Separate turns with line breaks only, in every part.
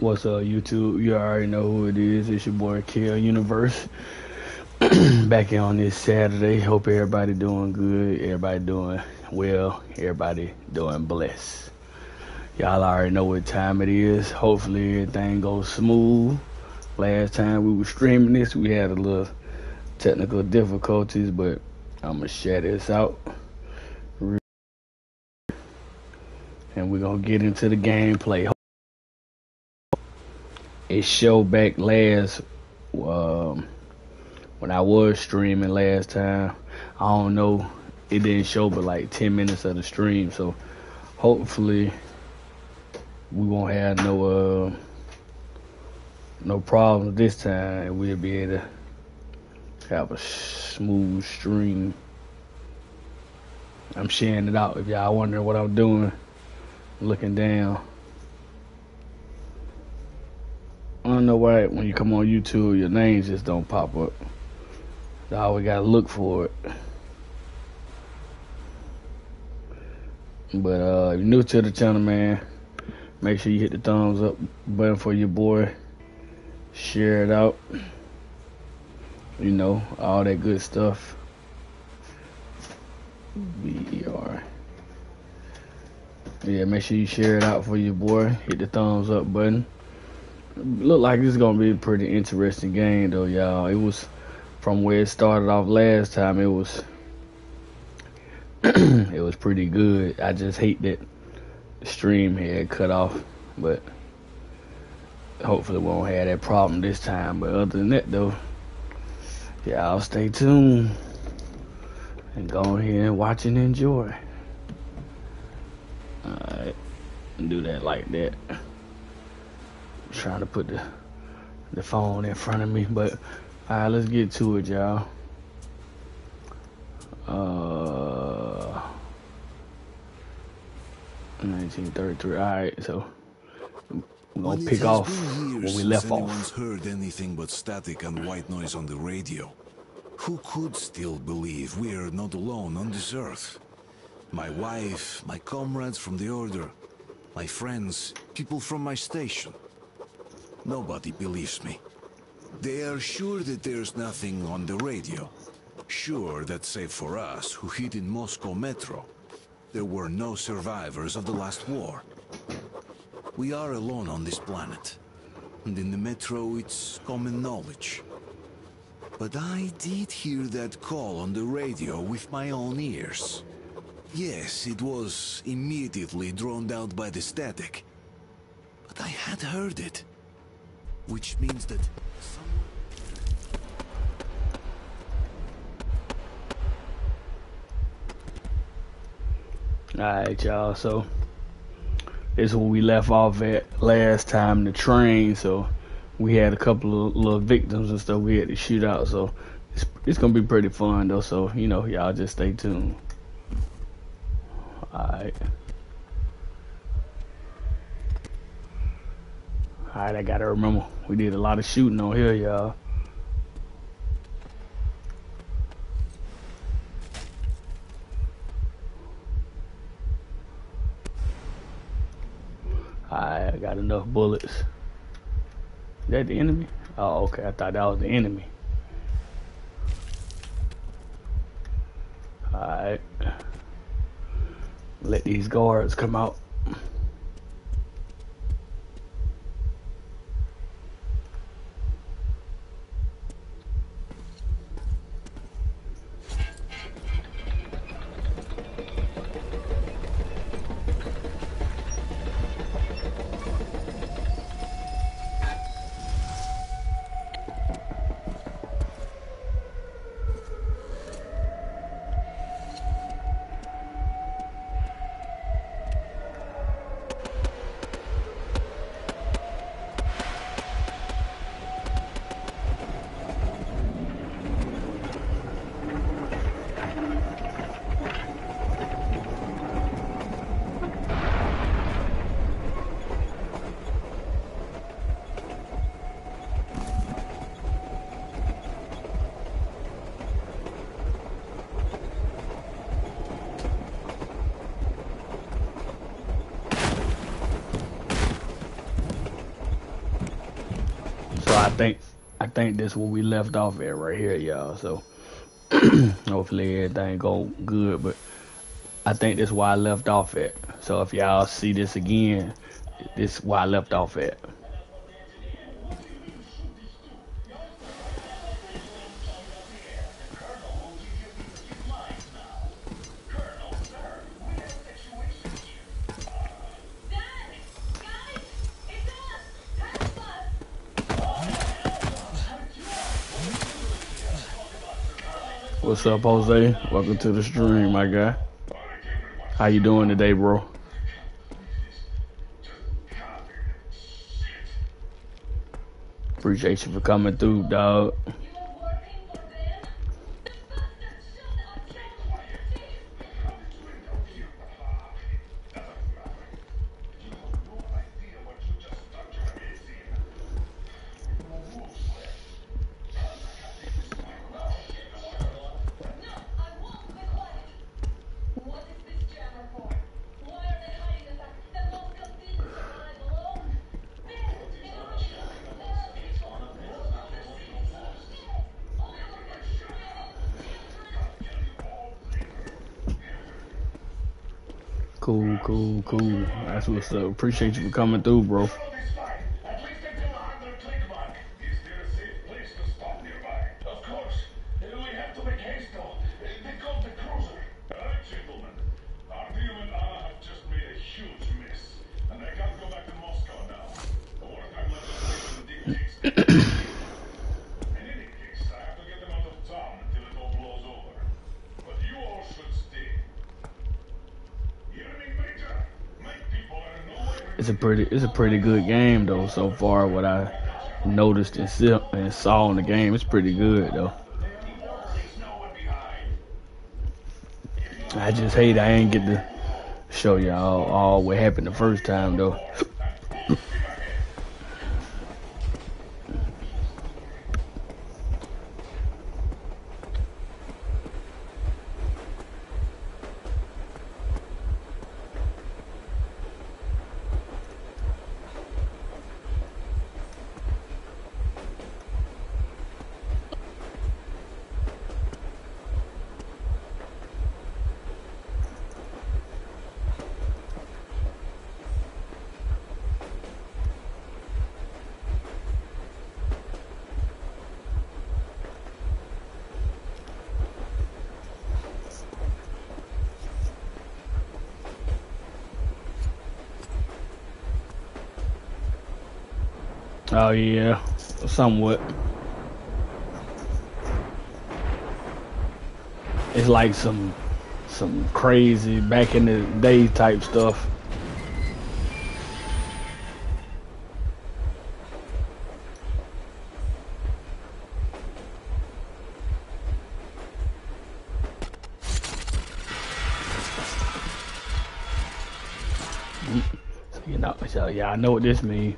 What's up, YouTube? You already know who it is. It's your boy Kel Universe. Back here on this Saturday. Hope everybody doing good. Everybody doing well. Everybody doing blessed. Y'all already know what time it is. Hopefully everything goes smooth. Last time we were streaming this, we had a little technical difficulties, but I'm gonna share this out. And we're gonna get into the gameplay it showed back last um, when I was streaming last time. I don't know, it didn't show but like 10 minutes of the stream, so hopefully we won't have no uh, no problems this time, and we'll be able to have a smooth stream. I'm sharing it out. If y'all wondering what I'm doing, looking down. I don't know why when you come on YouTube, your names just don't pop up. You always gotta look for it. But uh, if you're new to the channel, man, make sure you hit the thumbs up button for your boy. Share it out. You know, all that good stuff. BR. Yeah, make sure you share it out for your boy. Hit the thumbs up button look like this is gonna be a pretty interesting game though, y'all. It was from where it started off last time. It was it was pretty good. I just hate that the stream had cut off, but hopefully we won't have that problem this time. But other than that though, y'all stay tuned and go ahead and watch and enjoy. Alright, do that like that trying to put the the phone in front of me, but all right, let's get to it, y'all. Uh, 1933. All right, so we're gonna pick off where we left off.
heard anything but static and white noise on the radio. Who could still believe we are not alone on this earth? My wife, my comrades from the Order, my friends, people from my station. Nobody believes me. They are sure that there's nothing on the radio. Sure that save for us, who hid in Moscow Metro, there were no survivors of the last war. We are alone on this planet. And in the Metro, it's common knowledge. But I did hear that call on the radio with my own ears. Yes, it was immediately drowned out by the static. But I had heard it. Which means that
Alright, y'all. So, this is where we left off at last time, the train. So, we had a couple of little victims and stuff we had to shoot out. So, it's, it's going to be pretty fun, though. So, you know, y'all just stay tuned. Alright. Alright, I gotta remember, we did a lot of shooting on here, y'all. Alright, I got enough bullets. Is that the enemy? Oh, okay, I thought that was the enemy. Alright. Let these guards come out.
Think this where we left off at right here, y'all. So hopefully everything go good, but I think that's where I left off at. So if y'all see this again, this is where I left off at. What's up, Jose? Welcome to the stream, my guy. How you doing today, bro? Appreciate you for coming through, dog. That's what's up. Appreciate you for coming through, bro. Pretty, good game though so far. What I noticed and, and saw in the game, it's pretty good though. I just hate I ain't get to show y'all all what happened the first time though. Oh yeah, somewhat. It's like some some crazy back in the day type stuff. So, you know, so yeah, I know what this means.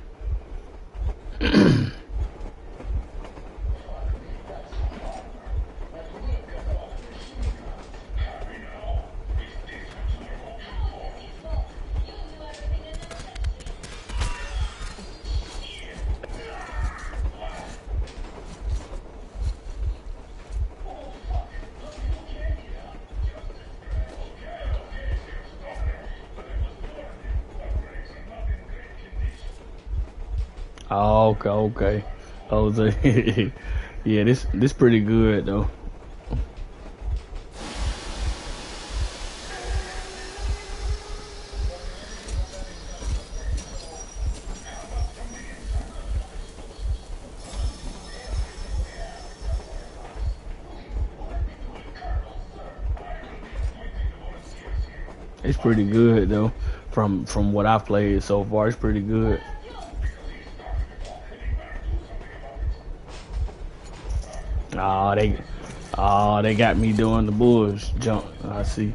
Okay, okay. Jose. yeah, this this pretty good though. It's pretty good though. From from what I've played so far, it's pretty good. Oh, they, oh, they got me doing the bulls jump. I see.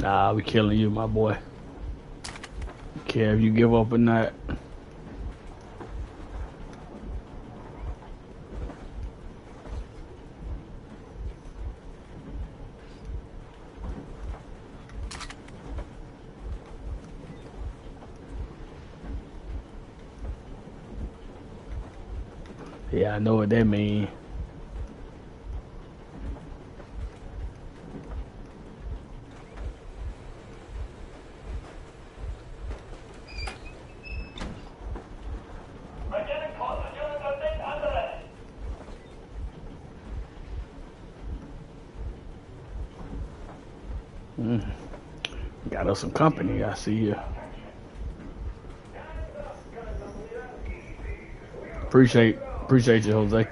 Nah, we killing you, my boy. Care if you give up or not. Yeah, I know what that means. some company, I see you. Appreciate appreciate you, Jose.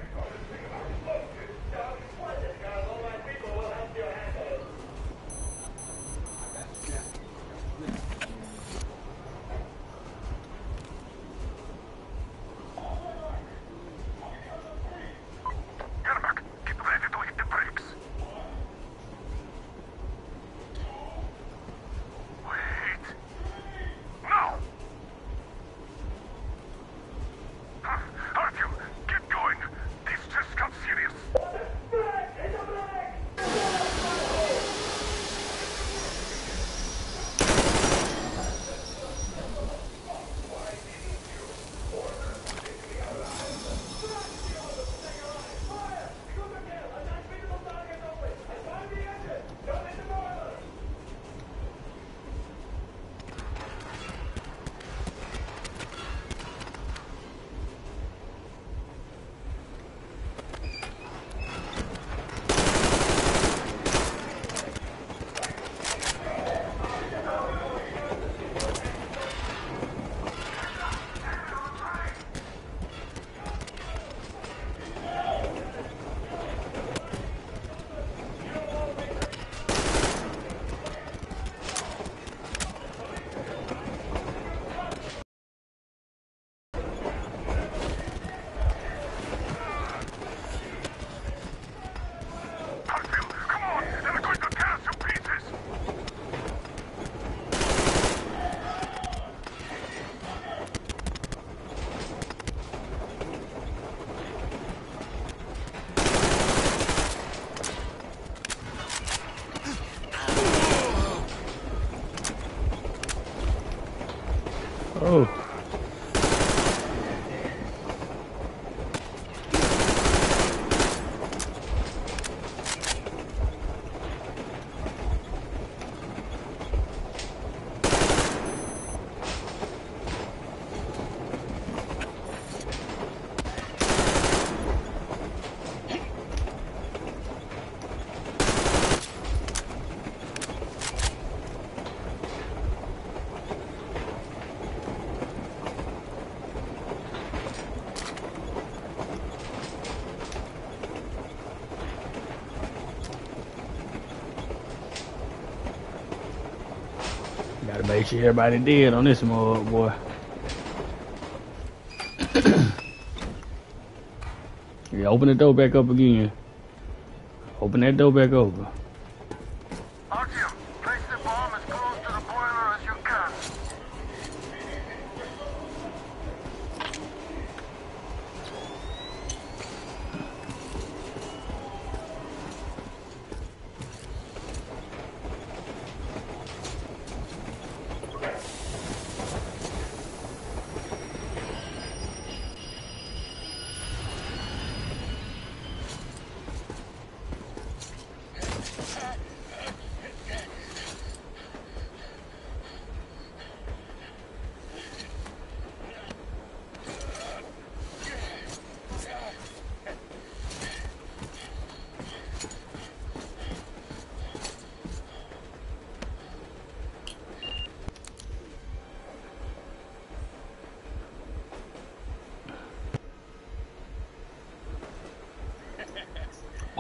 Sure everybody dead on this mode, boy. yeah, open the door back up again. Open that door back open.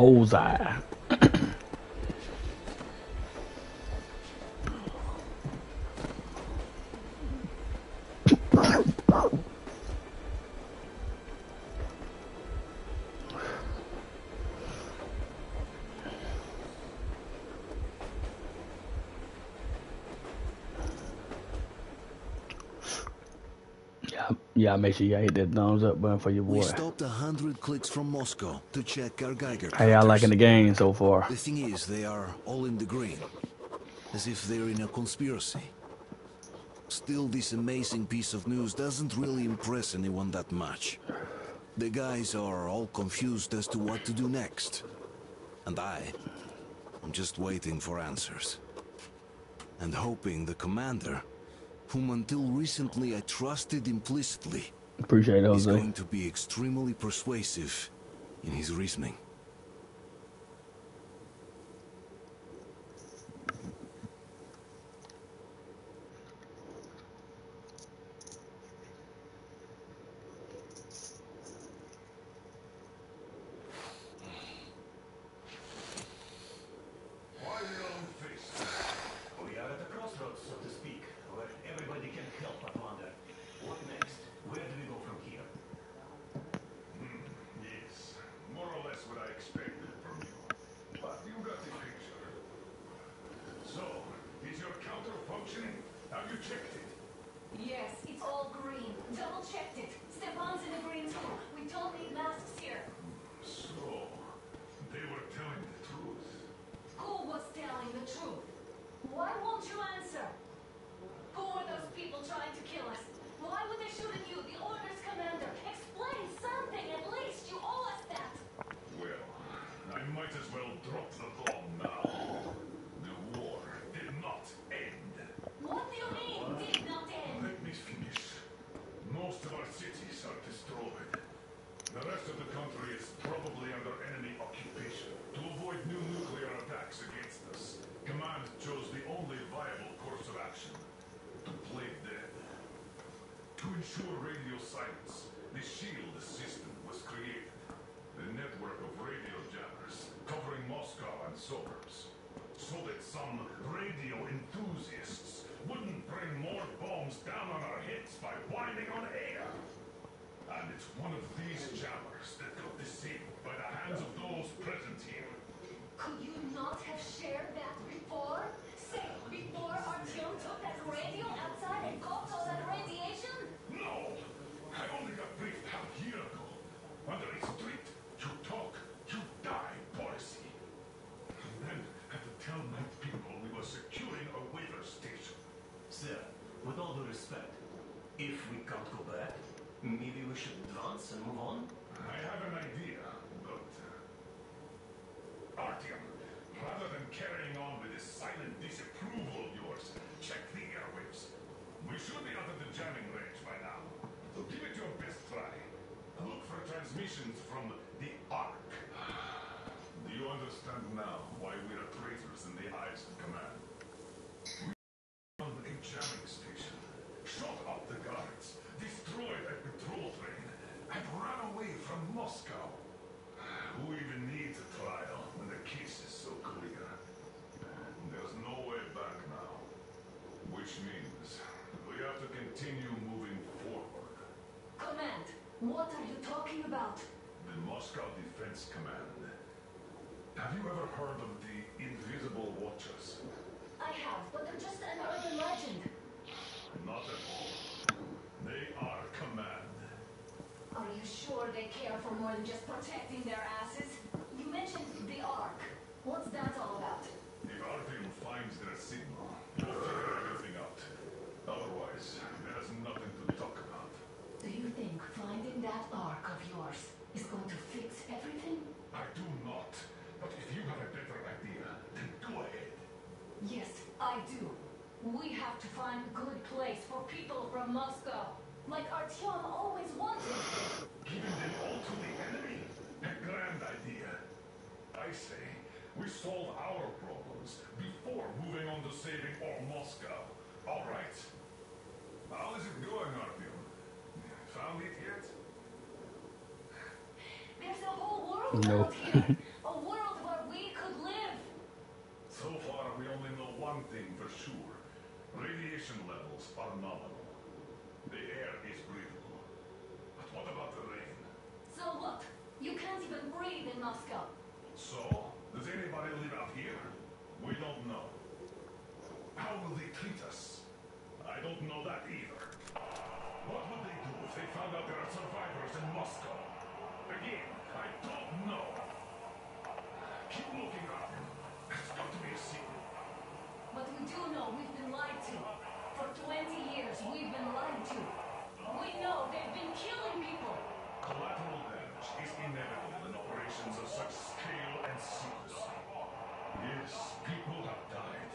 Bullseye. Yeah, yeah. Make sure y'all hit that thumbs up button for your boy.
We stopped a hundred clicks from Moscow to check our Geiger
How y'all liking the game so far?
The thing is, they are all in the green. As if they're in a conspiracy. Still, this amazing piece of news doesn't really impress anyone that much. The guys are all confused as to what to do next. And I... I'm just waiting for answers. And hoping the commander, whom until recently I trusted implicitly,
Appreciate it, Jose.
going to be extremely persuasive in his reasoning.
Maybe we should advance and move on?
I have an idea, but... Uh, Artyom, rather than carrying on with this silent disapproval of yours, check the airwaves. We should be out of the jamming range by now. So give it your best try. Look for transmissions from the Ark. Do you understand now why we are traitors in the eyes of command? We on a jamming station, shot up the guards, destroyed a patrol train, and ran away from Moscow. Who even needs a trial when the case is
talking about?
The Moscow Defense Command. Have you ever heard of the Invisible Watchers?
I have, but they're just an urban legend.
Not at all. They are command.
Are you sure they care for more than just protecting their asses? You mentioned the Ark. What's that all about?
If Artyom finds their signal, we'll figure everything out. Otherwise, there's nothing to talk about.
Do you think finding that Ark of yours is going to fix everything?
I do not. But if you have a better idea, then go ahead.
Yes, I do. We have to find a good place for people from Moscow. Like Artyom always wanted.
Giving them all to the enemy? A grand idea. I say, we solve our problems before moving on to saving all Moscow. All right. How is it going, Artyom? Found it yet?
There's a whole world
No.
out here. a world where we could live.
So far, we only know one thing for sure. Radiation levels are nominal. The air is breathable. But what about the rain?
So what? You can't even breathe in Moscow.
So, does anybody live out here? We don't know. How will they treat us? I don't know that either. What would they do if they found out there are survivors in Moscow? Again, I don't know. Keep looking up. There's got to be a secret.
But we do know we've been lied to. For 20 years, we've been lied to. We know they've been killing people.
Collateral damage is inevitable in operations of such scale and secrecy. Yes, people have died,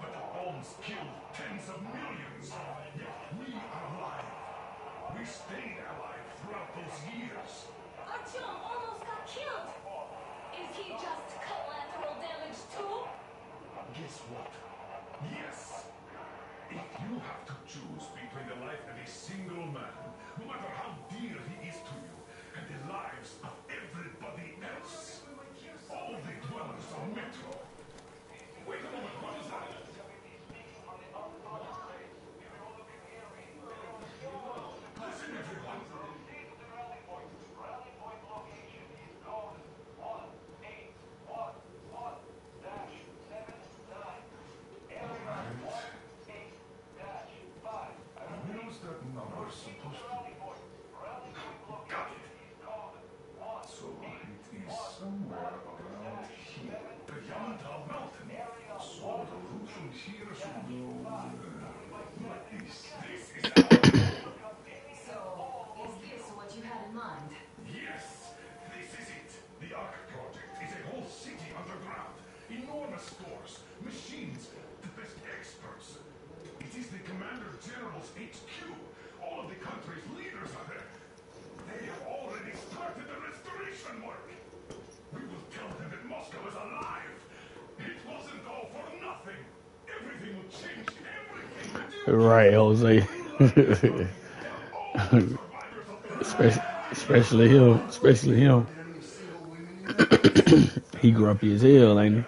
but the bombs killed tens of millions. Yet we are alive. We stayed alive throughout those years.
Artyom almost got killed. Is he just collateral damage too?
Guess what? Yes. If you have to choose between the life of a single man, no matter how dear he is to you, and the lives of everybody else, all the dwellers of Metro. Wait a moment, what is that? Listen, everyone. Where's that number supposed to be? Got it. So it is somewhere around here. The Yamantau Mountain. So the route from here should go uh, like this. This is
So, is this what you had in mind?
Yes, this is it. The Ark Project is a whole city underground. Enormous stores, machines, the best experts. It is the Commander General's HQ. All of the country's leaders are there. They have already started the restoration work. We will tell them that Moscow is alive. It wasn't all for nothing. Everything will change. Everything.
Right, Jose. Especially, especially him. Especially him. he grumpy as hell, ain't he?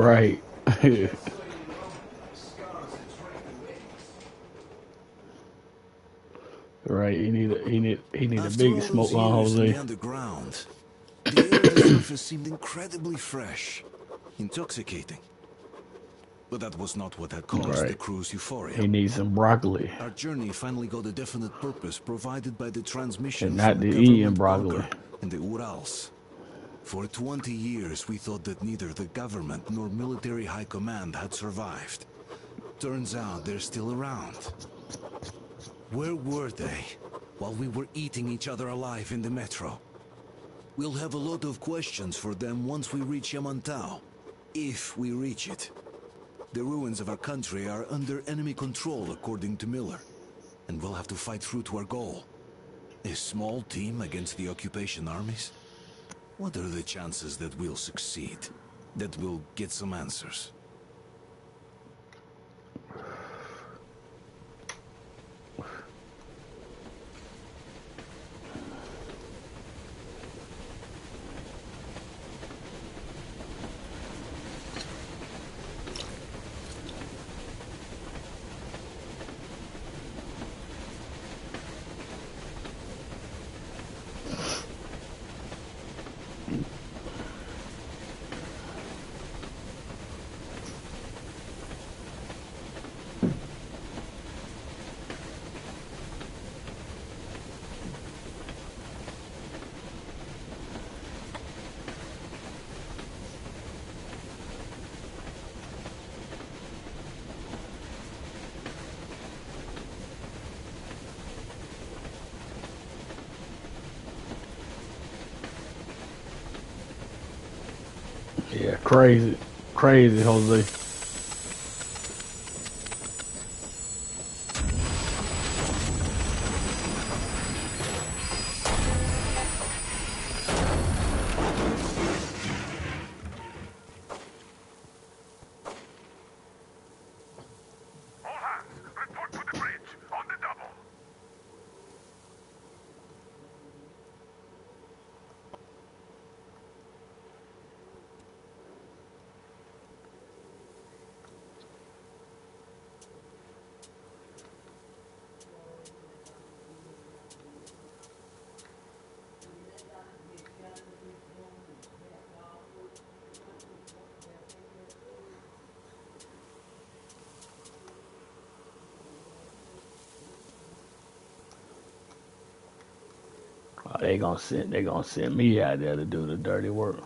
Right.
right. He need a, he need he need a big smoke
those
line,
years in
Jose.
the underground, the air at the surface seemed incredibly fresh, intoxicating. But that was not what had caused the crew's euphoria.
He needs some broccoli.
Our journey finally got a definite purpose provided by the transmission
And not
a
eat
government
in broccoli.
in the Urals. For 20 years, we thought that neither the government nor military high command had survived. Turns out they're still around. Where were they while we were eating each other alive in the metro? We'll have a lot of questions for them once we reach Yamantau. If we reach it. The ruins of our country are under enemy control, according to Miller. And we'll have to fight through to our goal. A small team against the occupation armies? What are the chances that we'll succeed? That we'll get some answers?
Yeah, crazy, crazy, Jose. They gonna send they gonna send me out there to do the dirty work.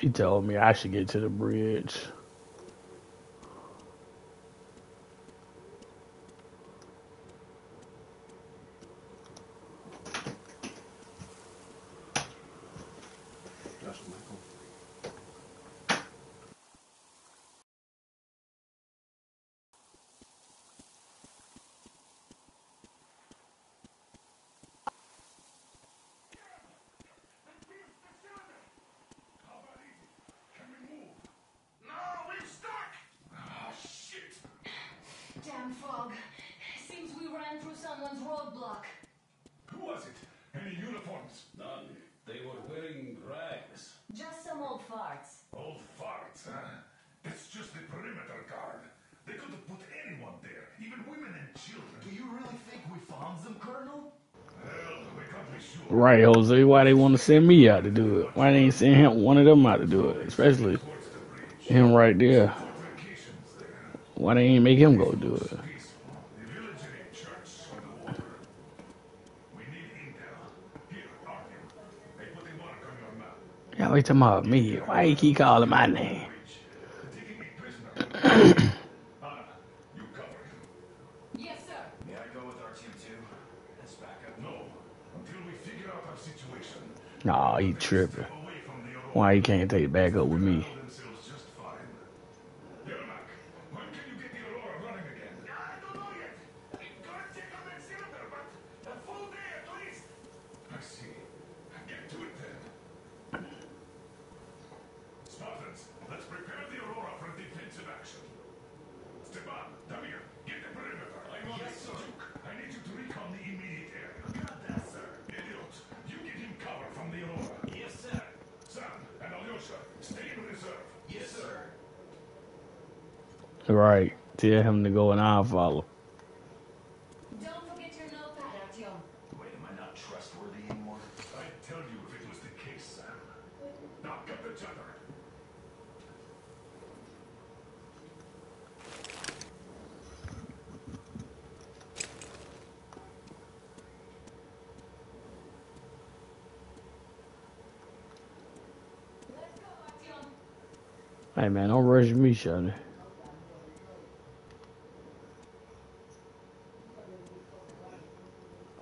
He told me I should get to the bridge.
No, we're stuck! Ah, shit!
Damn fog. Seems we ran through someone's roadblock.
Who was it? Any uniforms?
None. They were wearing rags.
Just some old farts.
Old farts, huh? That's just the perimeter guard. They could have put anyone there, even women and children.
Do you really think we found them, Colonel?
Hell, we can't be sure.
Right, Jose. Why they want to send me out to do it? Why they ain't send him one of them out to do it? Especially him right there. Why they ain't make him go do it? Y'all we talking about me? Why he keep calling my name?
They're taking me prisoner. Anna, you cover him.
Yes, sir.
May I go with our team too? As backup?
No, until we figure out our situation.
Nah, he tripping. Why he can't take it back up with me?
themselves just fine. Yermak, when can you get the Aurora running again? I don't know yet. Gotta check on that cylinder, but a full day at least. I see. Get to it then.
Right. Tell him to go and I'll follow.
Hey man, Don't forget your notepad, Artyom.
Wait, am I not trustworthy anymore?
I'd tell you if it was the case, Sam. Knock up the tether.
Let's go, Artyom.
Hey man, don't rush me, Shawty.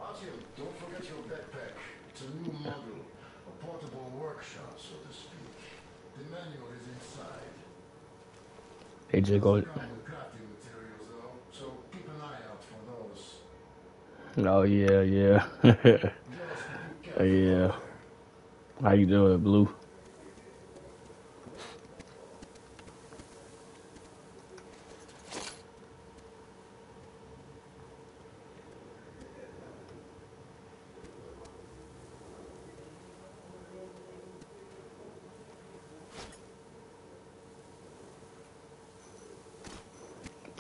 Artyom, don't forget your backpack. It's a new model. A portable workshop, so to speak. The manual is inside.
They just go.
Come with crafting materials, though, so keep an eye out for those.
Oh yeah, yeah,
careful oh, yeah.
How you doing, Blue?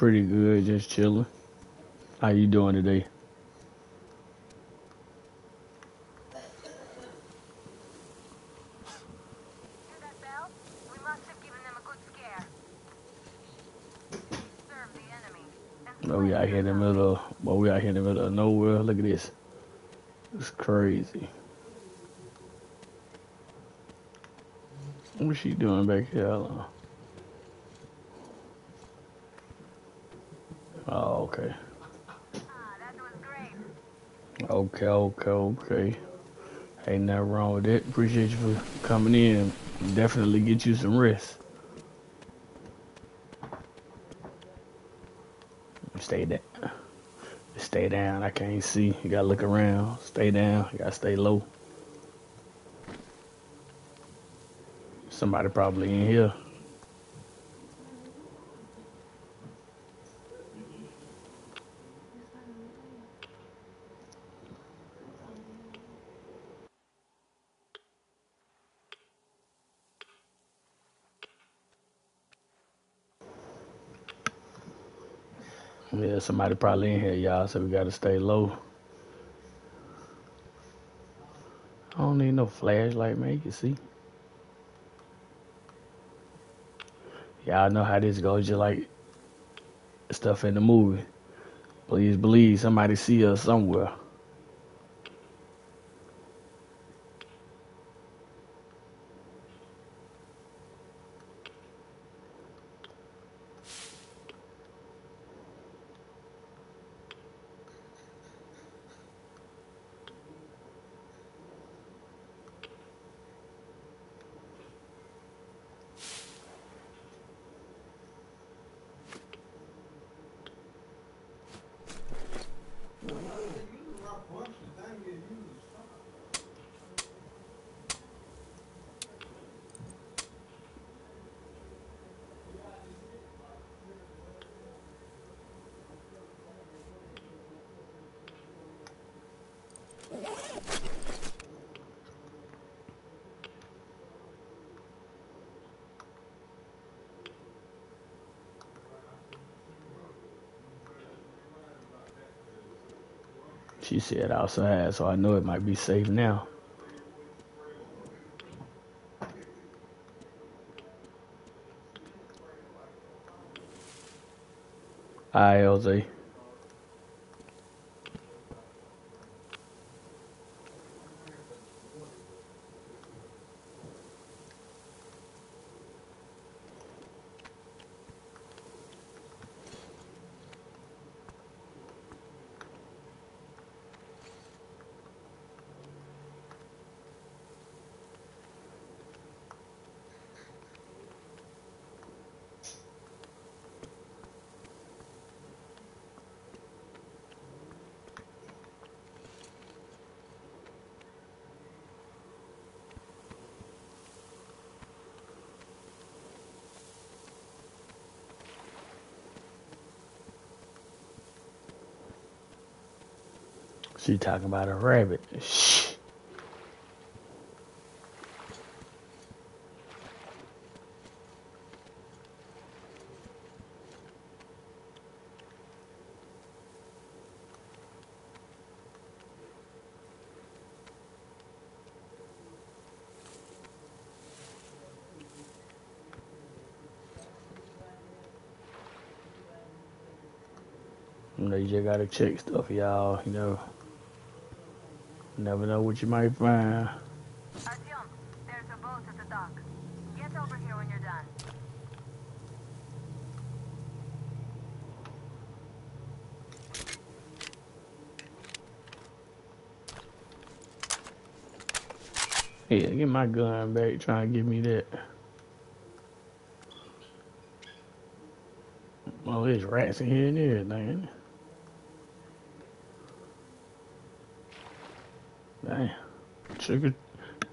Pretty good, just chilling. How you doing today? Oh, we out here in the middle of, well, we out here in the middle of nowhere. Look at this. It's crazy. What's she doing back here? Hold on. Oh, okay.
Ah, that was great.
Okay, okay, okay. Ain't nothing wrong with it. Appreciate you for coming in. Definitely get you some rest. Stay down. Stay down. I can't see. You gotta look around. Stay down. You gotta stay low. Somebody probably in here. Yeah, somebody probably in here, y'all. So we gotta stay low. I don't need no flashlight, man. You can see. Y'all know how this goes, just like stuff in the movie. Please believe somebody see us somewhere. She said outside, so I know it might be safe now. Hi, LZ. She talking about a rabbit. Shh. You know, you just gotta check stuff, y'all. You know never know what you might find.
Artyom, there's a boat at the dock. Get over here when you're done.
Yeah, get my gun back. Trying to give me that. Oh, there's rats in here and everything. Damn.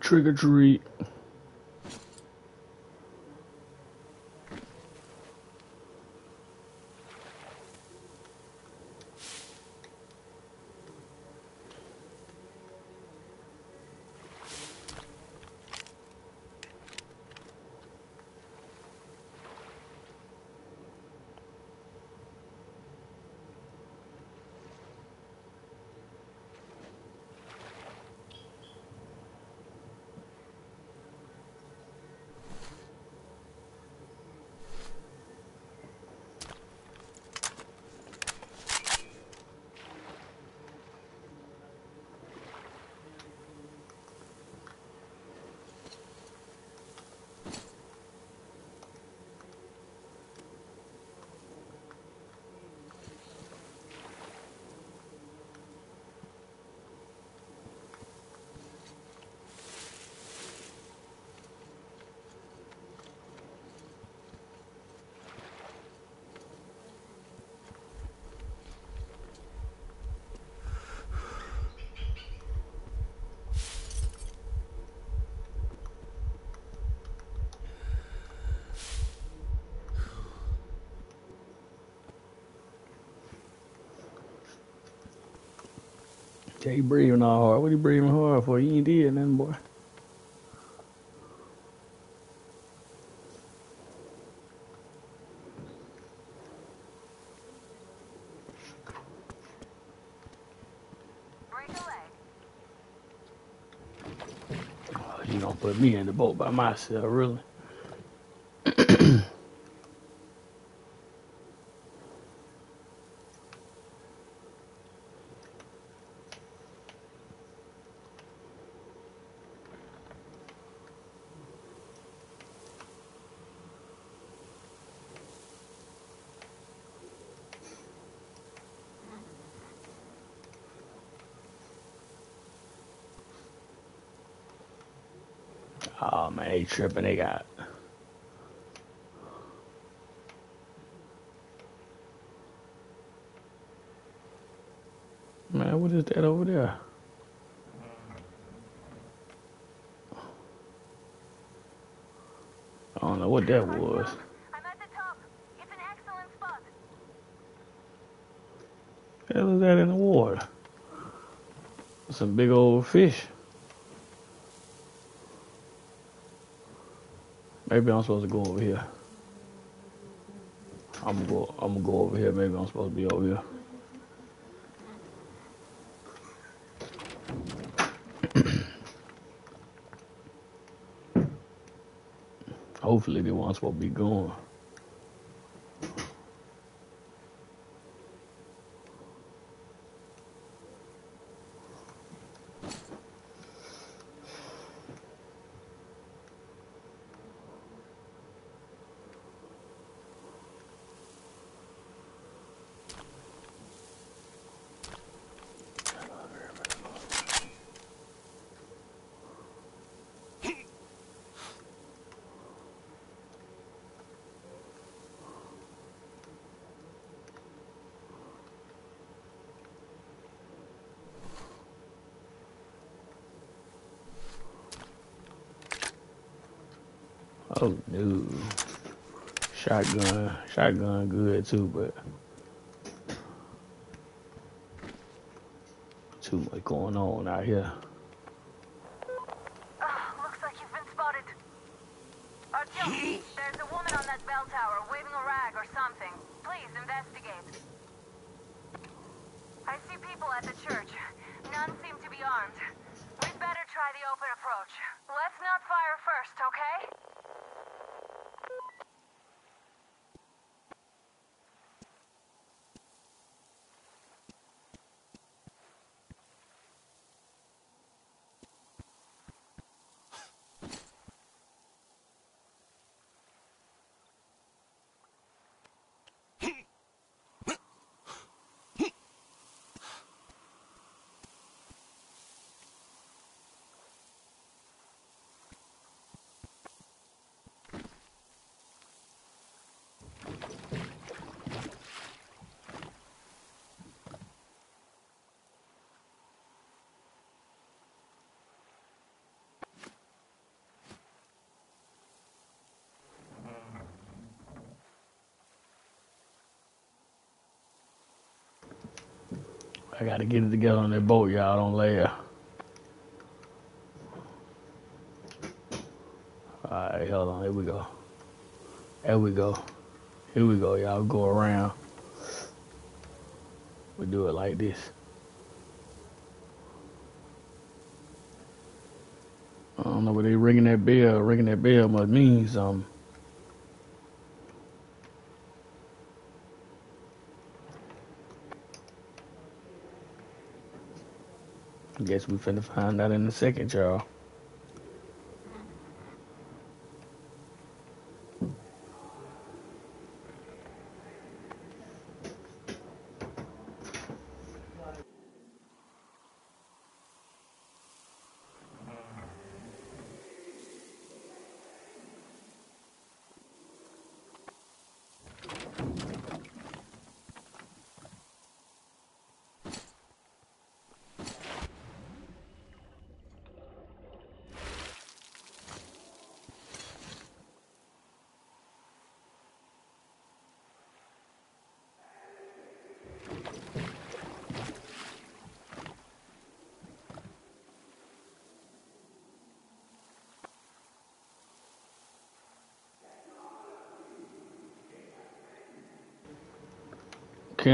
Trick or, trick treat. Jay breathing all hard. What he breathing hard for? You ain't did nothing, boy.
Break a leg.
Oh, you gonna put me in the boat by myself, really? Oh man, they tripping. They got. Man, what is that over there? I don't know what that was.
I'm at the top. It's an excellent spot.
The hell is that in the water? Some big old fish. Maybe I'm supposed to go over here. I'm gonna go. I'm gonna go over here. Maybe I'm supposed to be over here. Hopefully, they want supposed to be going. Oh no. Shotgun. Shotgun good too, but too much going on out here.
Ugh, looks like you've been spotted. Artyom, there's a woman on that bell tower waving a rag or something. Please investigate. I see people at the church. None seem to be armed. We'd better try the open approach. Let's not fire first, okay?
I gotta get it together on that boat, y'all. Don't lay laugh. Alright, hold on. Here we go. There we go. Here we go, y'all. Go around. We do it like this. I don't know what they ringing that bell. Ringing that bell must mean something. Guess we finna find out in a second, y'all.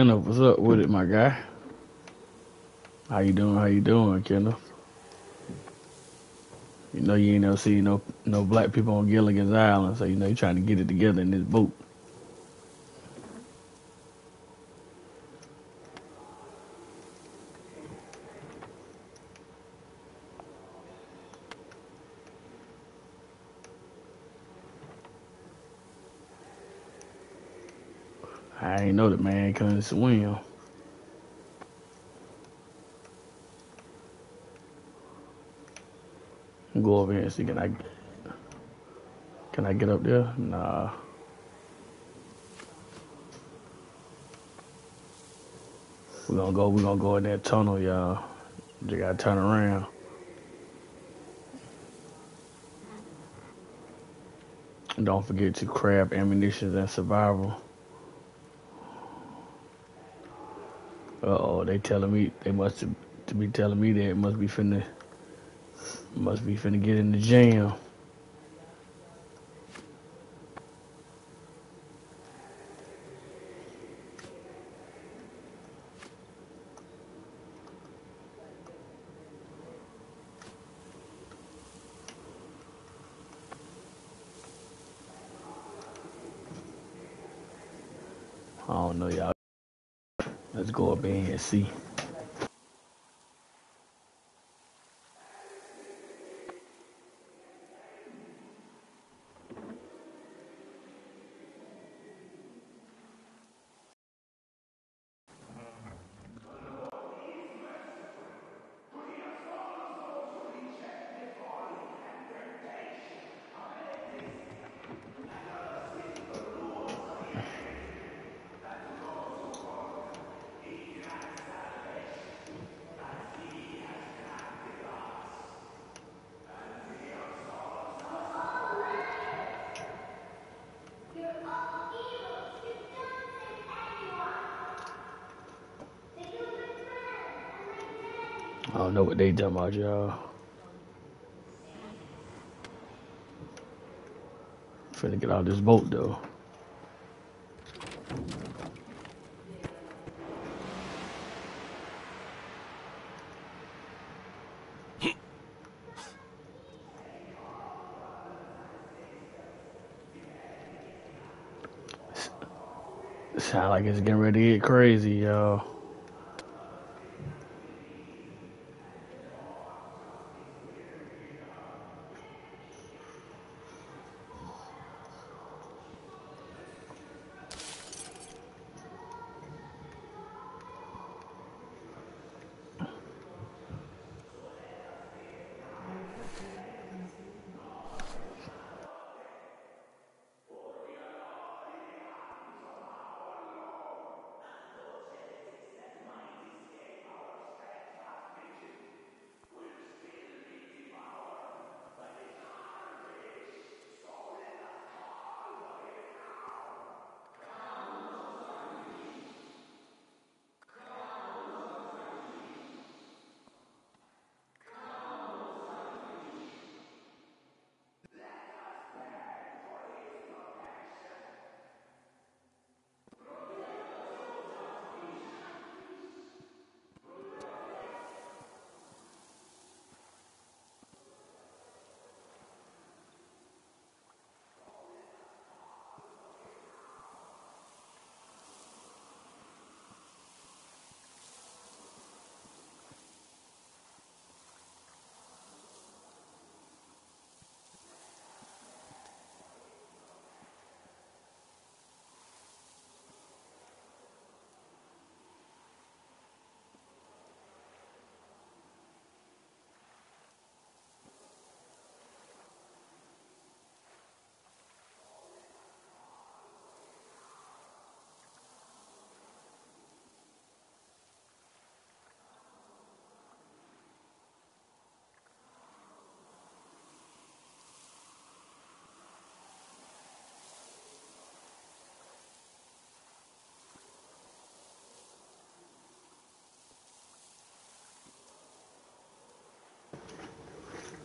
Kenneth, uh, what's up with it, my guy? How you doing? How you doing, Kenneth? You know you ain't never seen no no black people on Gilligan's Island, so you know you're trying to get it together in this boat. I ain't know that man couldn't swim. Go over here and see can I can I get up there? Nah. We're gonna go we're gonna go in that tunnel, y'all. You gotta turn around. Don't forget to grab ammunition and survival. Oh, they telling me they must to be telling me that must be finna must be finna get in the jam. I don't know, y'all. Let's go up in here and see. They talking about, y'all. Finna get out of this boat though. Sound like it's getting ready to get crazy, y'all.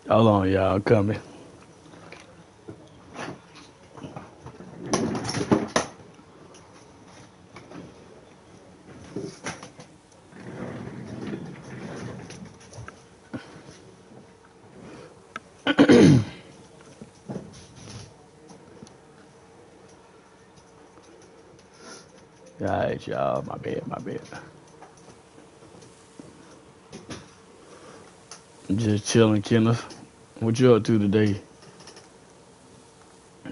Hold on, y'all. Coming. Alright, y'all. My bad, my bad. Just chilling, Kenneth. What you up to today?
I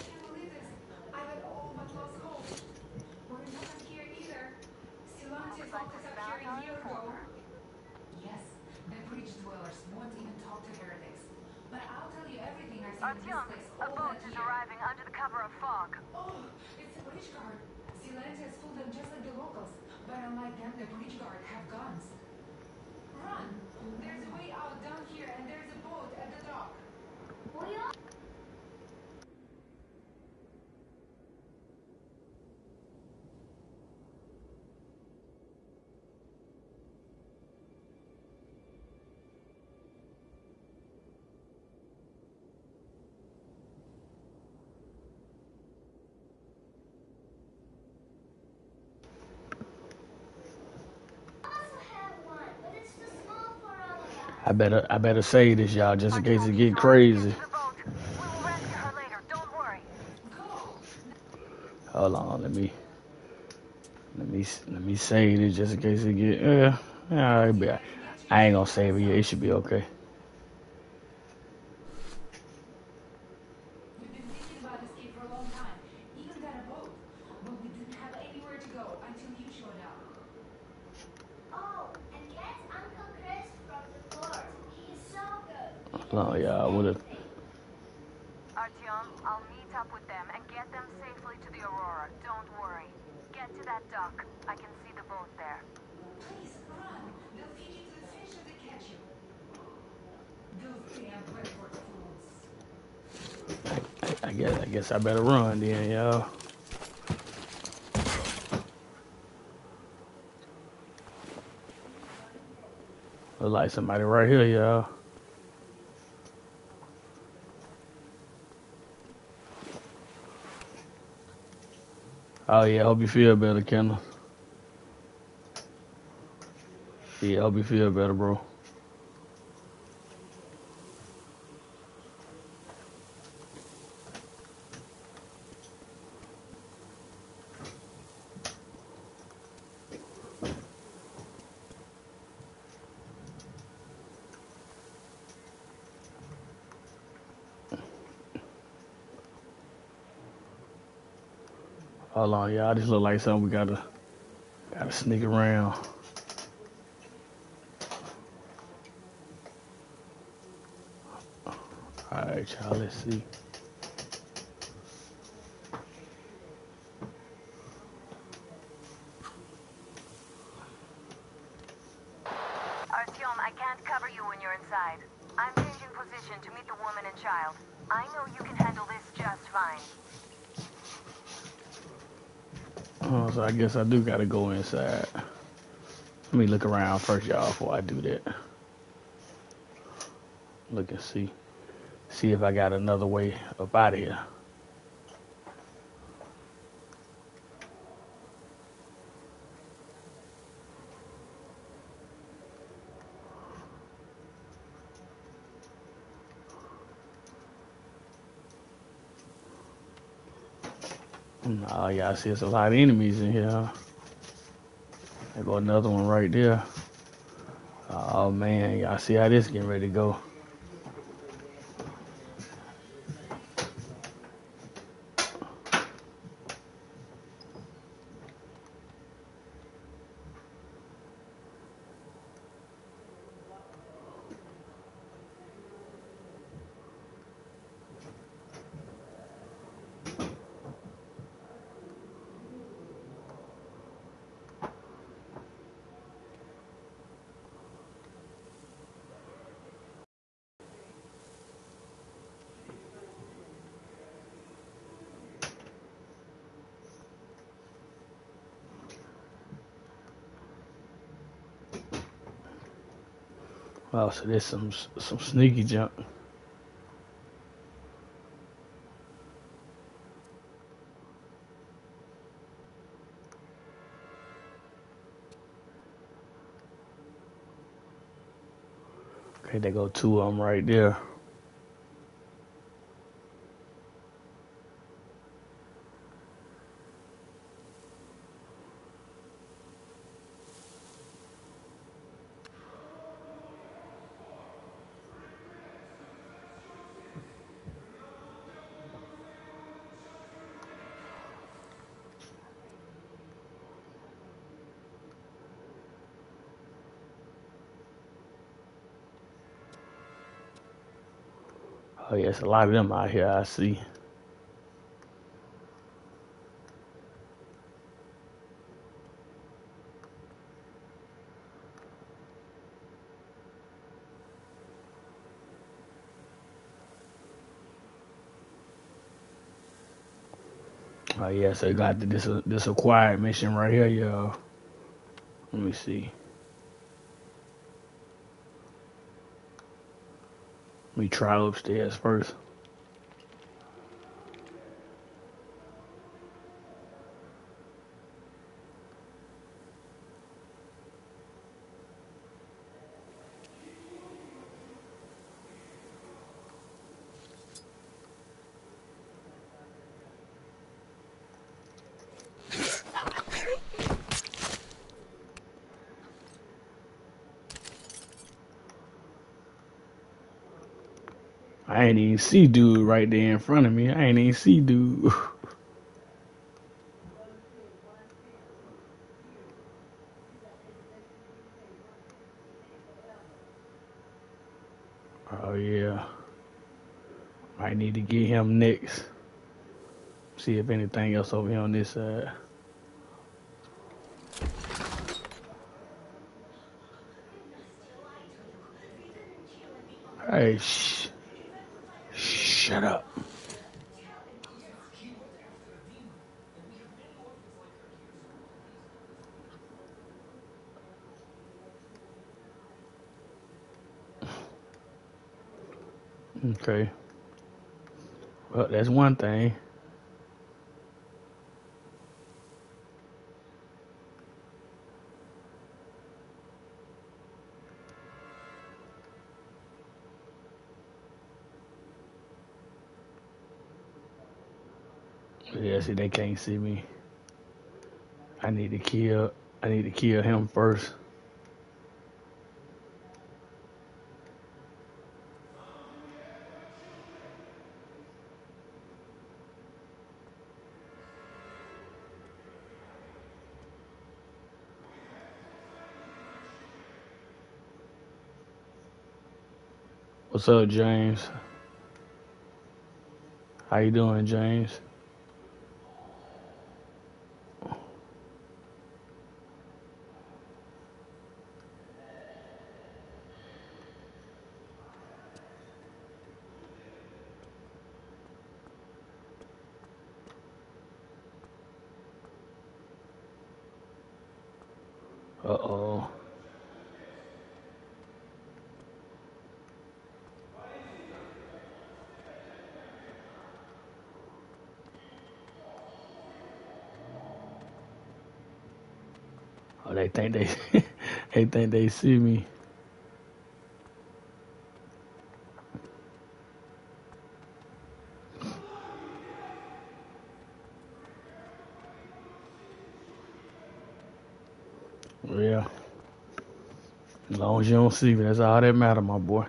can't believe this. I had all but lost hope. We're not here either. Silantiy locked us up here a year ago. Yes, the bridge dwellers won't even talk to heretics. But I'll tell you everything I see in this
Artyom,
place
a
all
boat
that
is
year.
arriving under the cover of fog.
Oh, it's the bridge guard. Silantiy fooled them just like the locals. But unlike them, the bridge guard have guns. Run! There's a way out down here and there's a boat at the dock.
I better I better say this, y'all, just in case it get crazy. Hold on, let me let me let me say this just in case it get yeah. Yeah, be, I ain't gonna save it yet. It should be okay.
We've been thinking about escape for a long time. Even got a boat. But we didn't have anywhere to go until you showed up.
Oh, and get Uncle Chris from the port. He is so good.
Hold on, y'all. What if
Artyom, I'll meet up with them and get them safely to the Aurora. Don't worry. Get to that dock. I can see the boat there.
Please run. They'll feed you to the fish if they catch you. Those damn Redford fools.
I guess I guess I better run then, y'all. Look like somebody right here, y'all. Oh yeah, hope you feel better, Kendall. Yeah, hope you feel better, bro. On, y'all. This look like something we gotta gotta sneak around. All right, y'all. Let's see.
Artyom, I can't cover you when you're inside. I'm changing position to meet the woman and child. I know you can handle this just fine.
Oh, so I guess I do gotta go inside. Let me look around first, y'all, before I do that. Look and see. See if I got another way up out of here. Oh, y'all see, there's a lot of enemies in here. There go another one right there. Oh man, y'all see how this getting ready to go. Oh, so there's some some sneaky junk. Okay, they go two of them right there. Oh yes, a lot of them out here I see. Oh yes, they got this this acquired mission right here, y'all. Let me see. Me try upstairs first. I ain't even see dude right there in front of me. I ain't even see dude. oh yeah. I need to get him next. See if anything else over here on this side. Hey. Shut up. Okay. Well, that's one thing. Yeah, see, they can't see me. I need to kill. I need to kill him first. What's up, James? How you doing, James? Uh oh. Oh, they think they they think they see me. Yeah. As long as you don't see me, that's all that matter, my boy.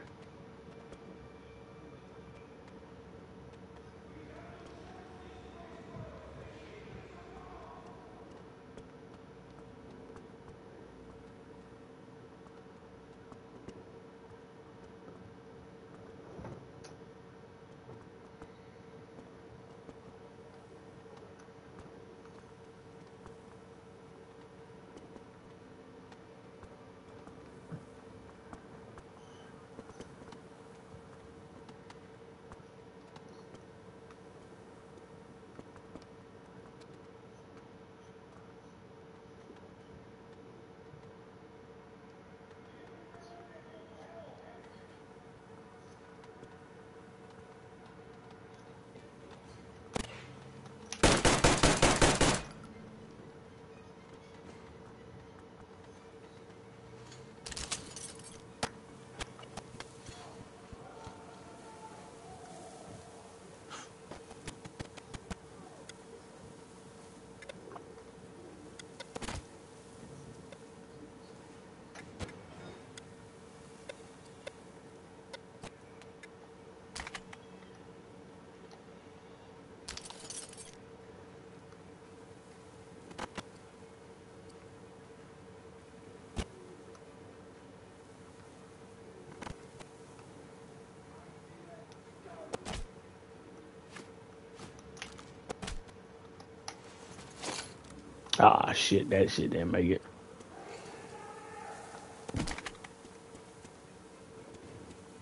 Ah, shit, that shit didn't make it.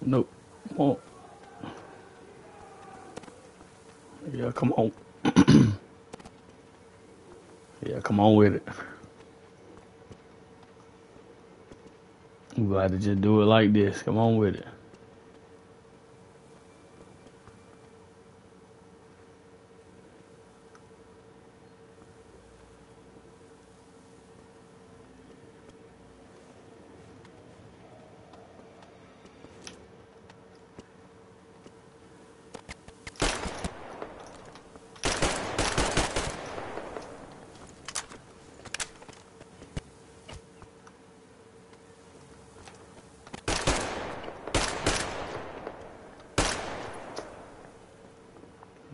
Nope. Come on. Yeah, come on. yeah, come on with it. We got to just do it like this. Come on with it.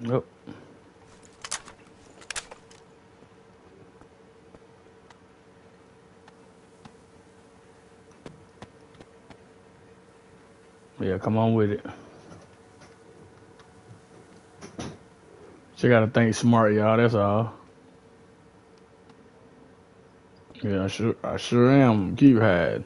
Yep. Yeah, come on with it. You gotta think smart, y'all. That's all. Yeah, I sure, I sure am. Keep hiding.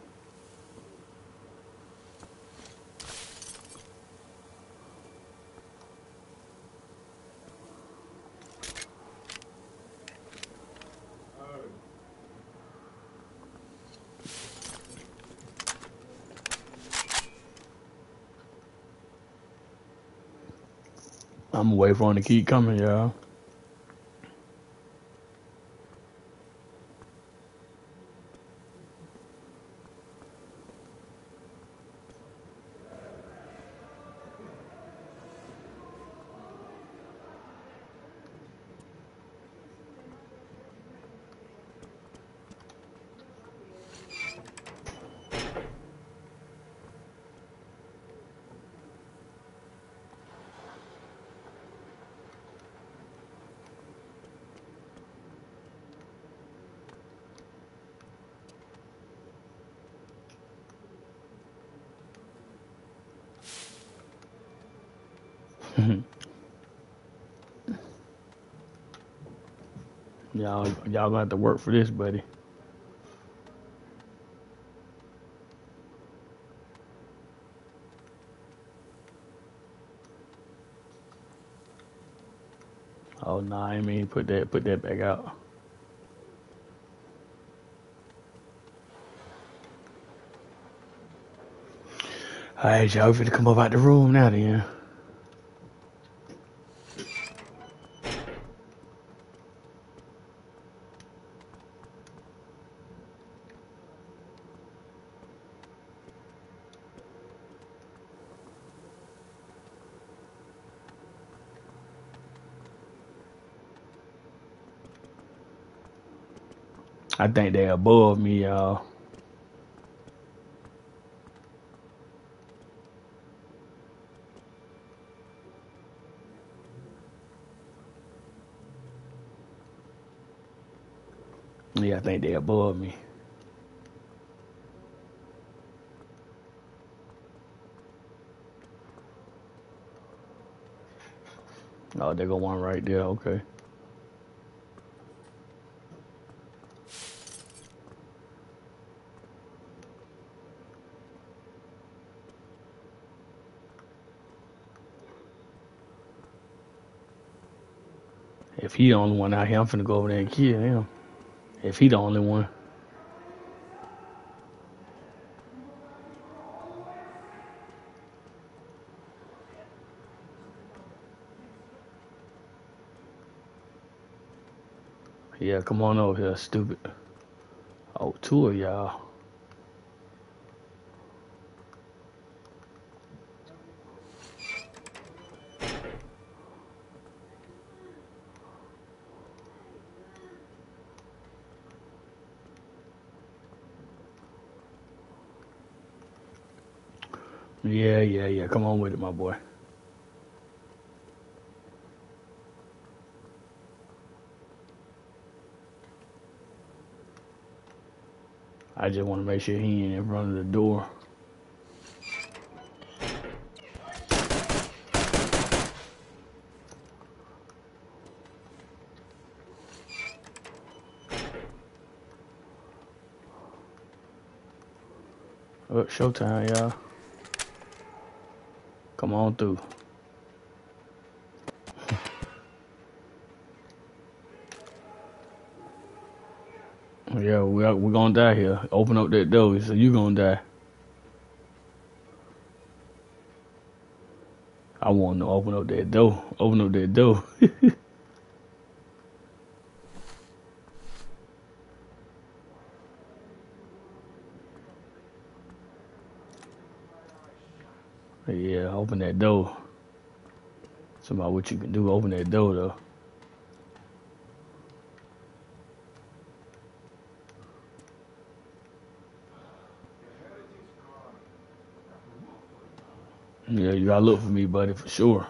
Him to keep coming, y'all. Y'all, y'all gonna have to work for this, buddy. Oh nah, I mean put that put that back out. Alright, y'all finna come up out the room now then. I think they above me, y'all. Yeah, I think they above me. Oh, they got one right there. Okay. If he the only one out here, I'm finna go over there and kill him. If he the only one. Yeah, come on over here, stupid. Oh, two of y'all. Yeah, yeah, yeah. Come on with it, my boy. I just want to make sure he ain't in front of the door. Oh, showtime, y'all. Come on through. Yeah, we are, we're gonna die here. Open up that door, so you gonna die. I want to open up that door. Open up that door. yeah, open that door. about what you can do, open that door though. Yeah, you gotta look for me, buddy, for sure.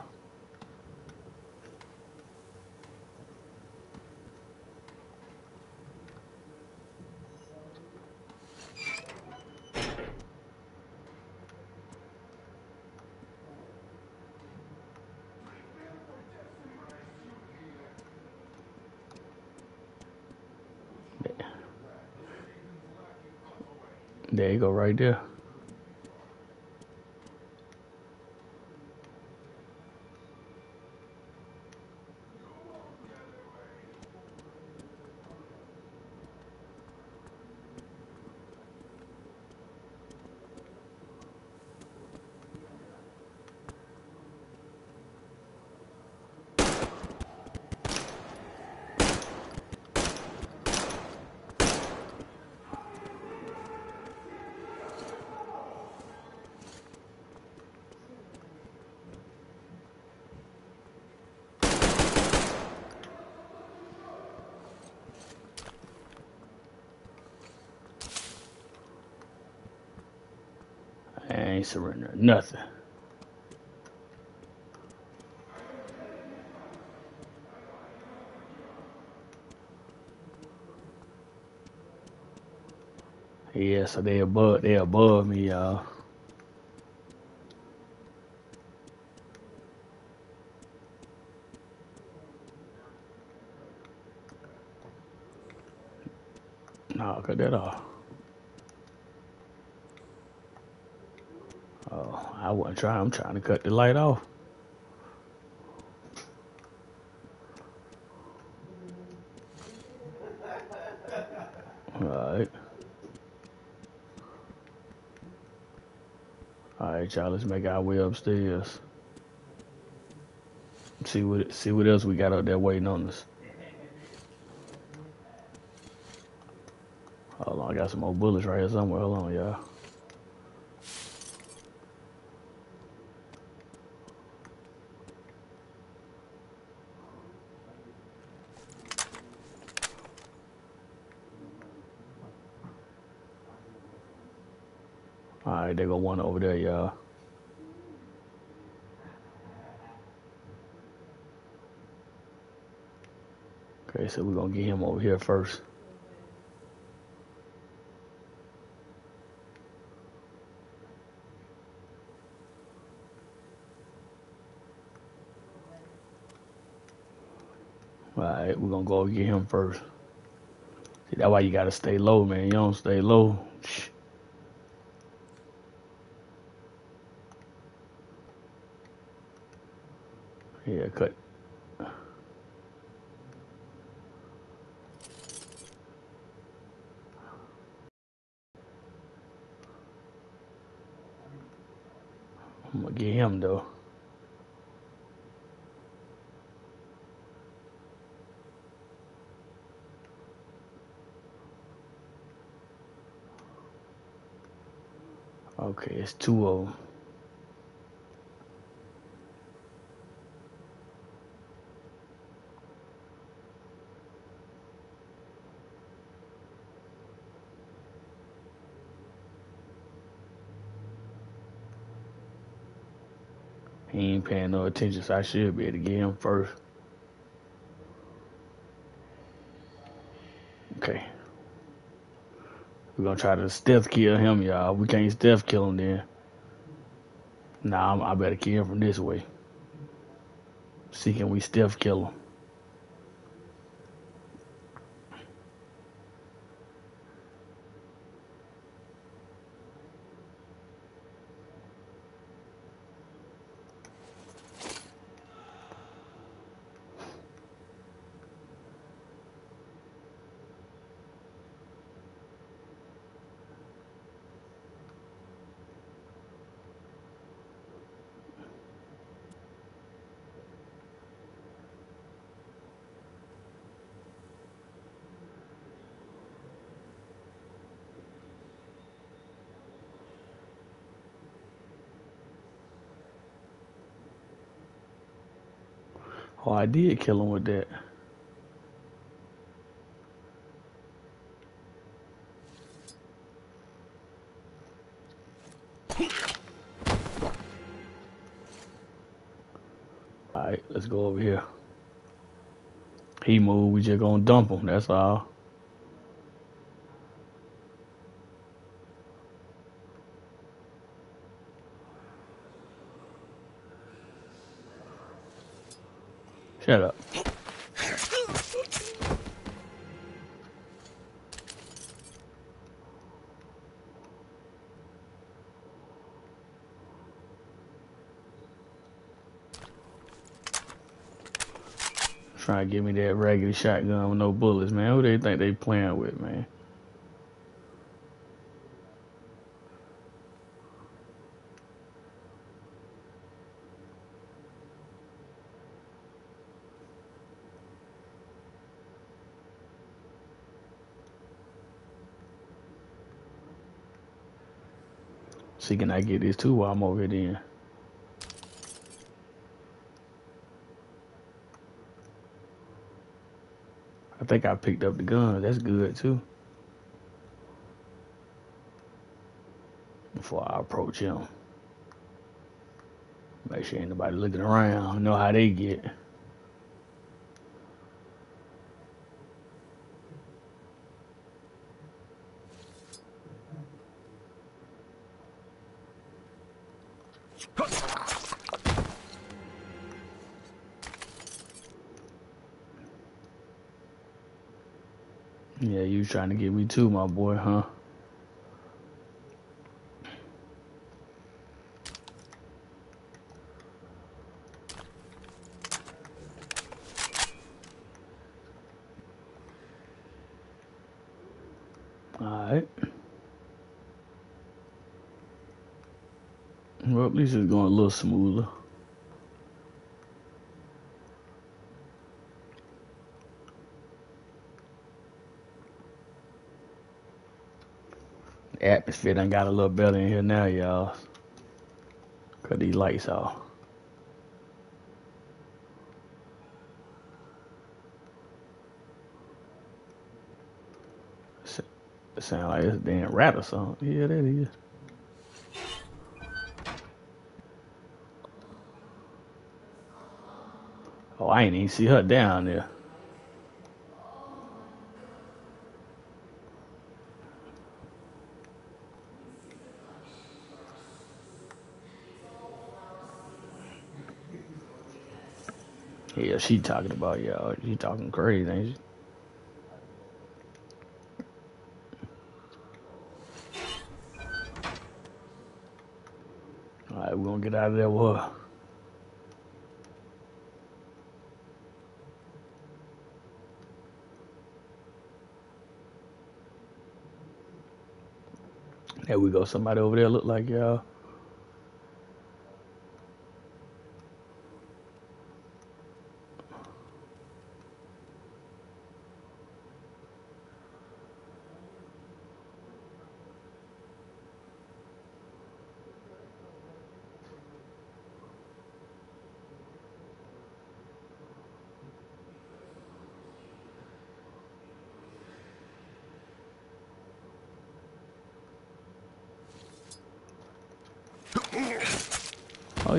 There you go, right there. Surrendering nothing. Yeah, so they above they above me, y'all. Nah, cut that off. I wasn't trying. I'm trying to cut the light off. All right. All right, y'all. Let's make our way upstairs. See what see what else we got out there waiting on us. Hold on, I got some more bullets right here somewhere. Hold on, y'all. Go one over there, y'all. Okay, so we're gonna get him over here first. All right, we're gonna go get him first. See, that's why you gotta stay low, man. You don't stay low. Shh. Yeah, cut. I'm gonna get him though. Two of them. He ain't paying no attention, so I should be able to get him first. Okay. We're gonna try to stealth kill him, y'all. We can't stealth kill him then. Nah, I'm, I better kill him from this way. See, can we stealth kill him? Oh, I did kill him with that. Alright, let's go over here. He moved, we just gonna dump him, that's all. Trying to give me that regular shotgun with no bullets, man. Who they think they playing with, man? See, can I get this too while I'm over here? Think I picked up the gun. That's good too. Before I approach him. Make sure ain't nobody looking around. Know how they get. Trying to get me too, my boy, huh? Alright. Well, at least it's going a little smoother. The atmosphere done got a little better in here now, y'all. Cut these lights off. Sound like it's a damn rat or something. Yeah, that is. Oh, I ain't even see her down there. Yeah, she talking about y'all. She talking crazy, ain't she? All right, we're gonna get out of there with her. There we go. Somebody over there look like y'all.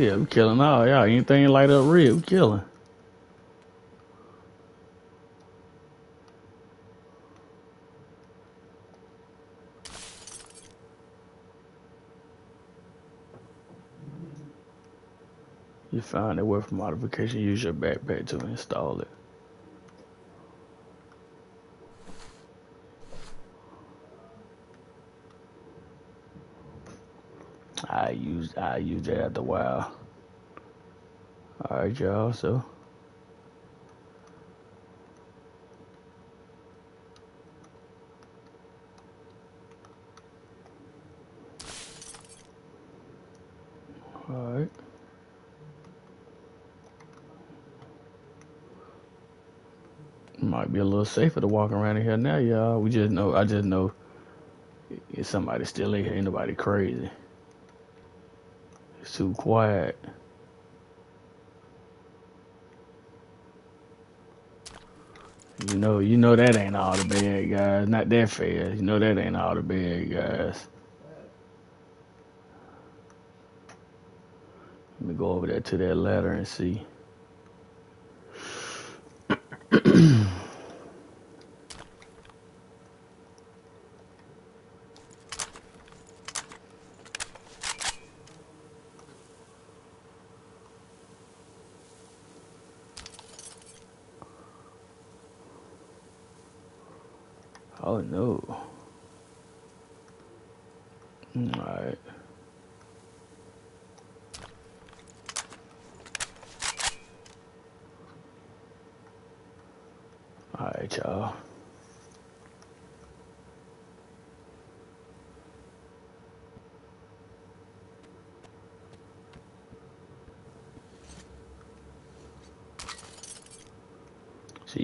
Yeah, we killing all y'all. Anything light up red, we killing. You find a for modification, use your backpack to install it. I use I use that after a while. Alright y'all, so alright. Might be a little safer to walk around in here now, y'all. We just know I just know if somebody still in here, ain't nobody crazy too quiet. You know, you know that ain't all the bad guys. Not that fair. You know that ain't all the bad guys. Let me go over there to that ladder and see.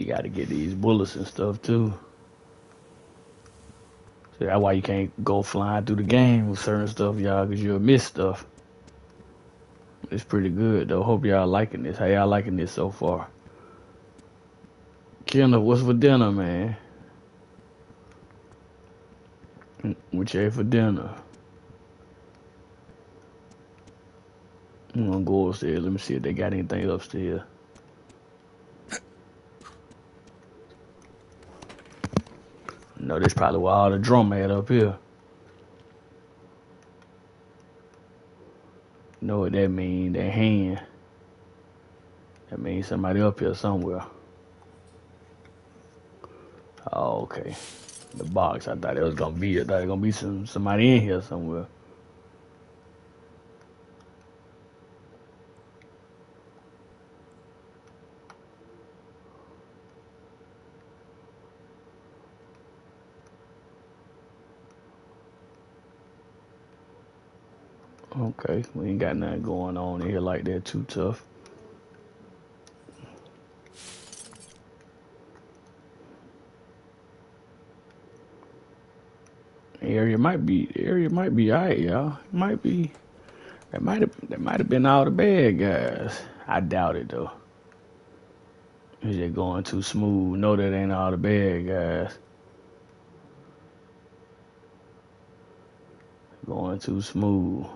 You gotta get these bullets and stuff too. So that's why you can't go flying through the game with certain stuff, y'all, because you'll miss stuff. It's pretty good, though. Hope y'all liking this. How y'all liking this so far? Kendall, what's for dinner, man? What you ate for dinner? I'm gonna go upstairs. Let me see if they got anything upstairs. This probably where all the drum at up here. Know what that mean? That hand. That means somebody up here somewhere. Okay. The box. I thought it was gonna be. I thought it was gonna be some somebody in here somewhere. Okay, we ain't got nothing going on here like that too tough. Area might be area might be alright, y'all. It might be that might have that might have been all the bad guys. I doubt it though. Is it going too smooth? No, that ain't all the bad guys. Going too smooth.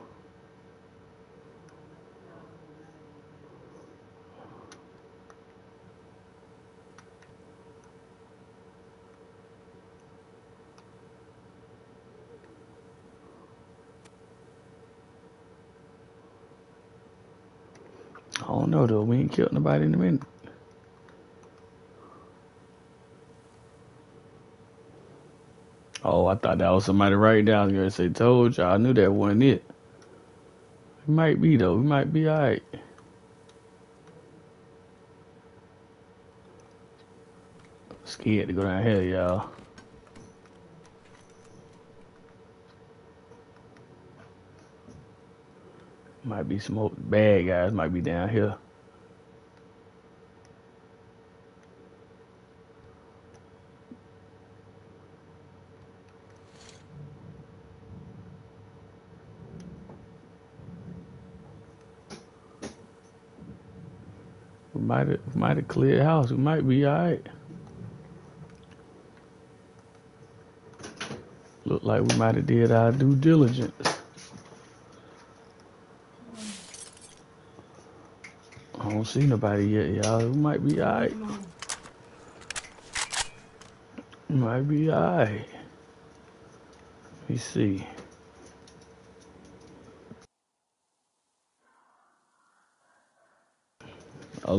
Don't though. We ain't killed nobody in a minute. Oh, I thought that was somebody right down there. Say, told y'all. I knew that wasn't it. It might be though. We might be alright. Scared to go down here, y'all. Might be some bad guys. Might be down here. Might have might have cleared house. We might be alright. Look like we might have did our due diligence. I don't see nobody yet, y'all. We might be alright. Might be alright. Let me see.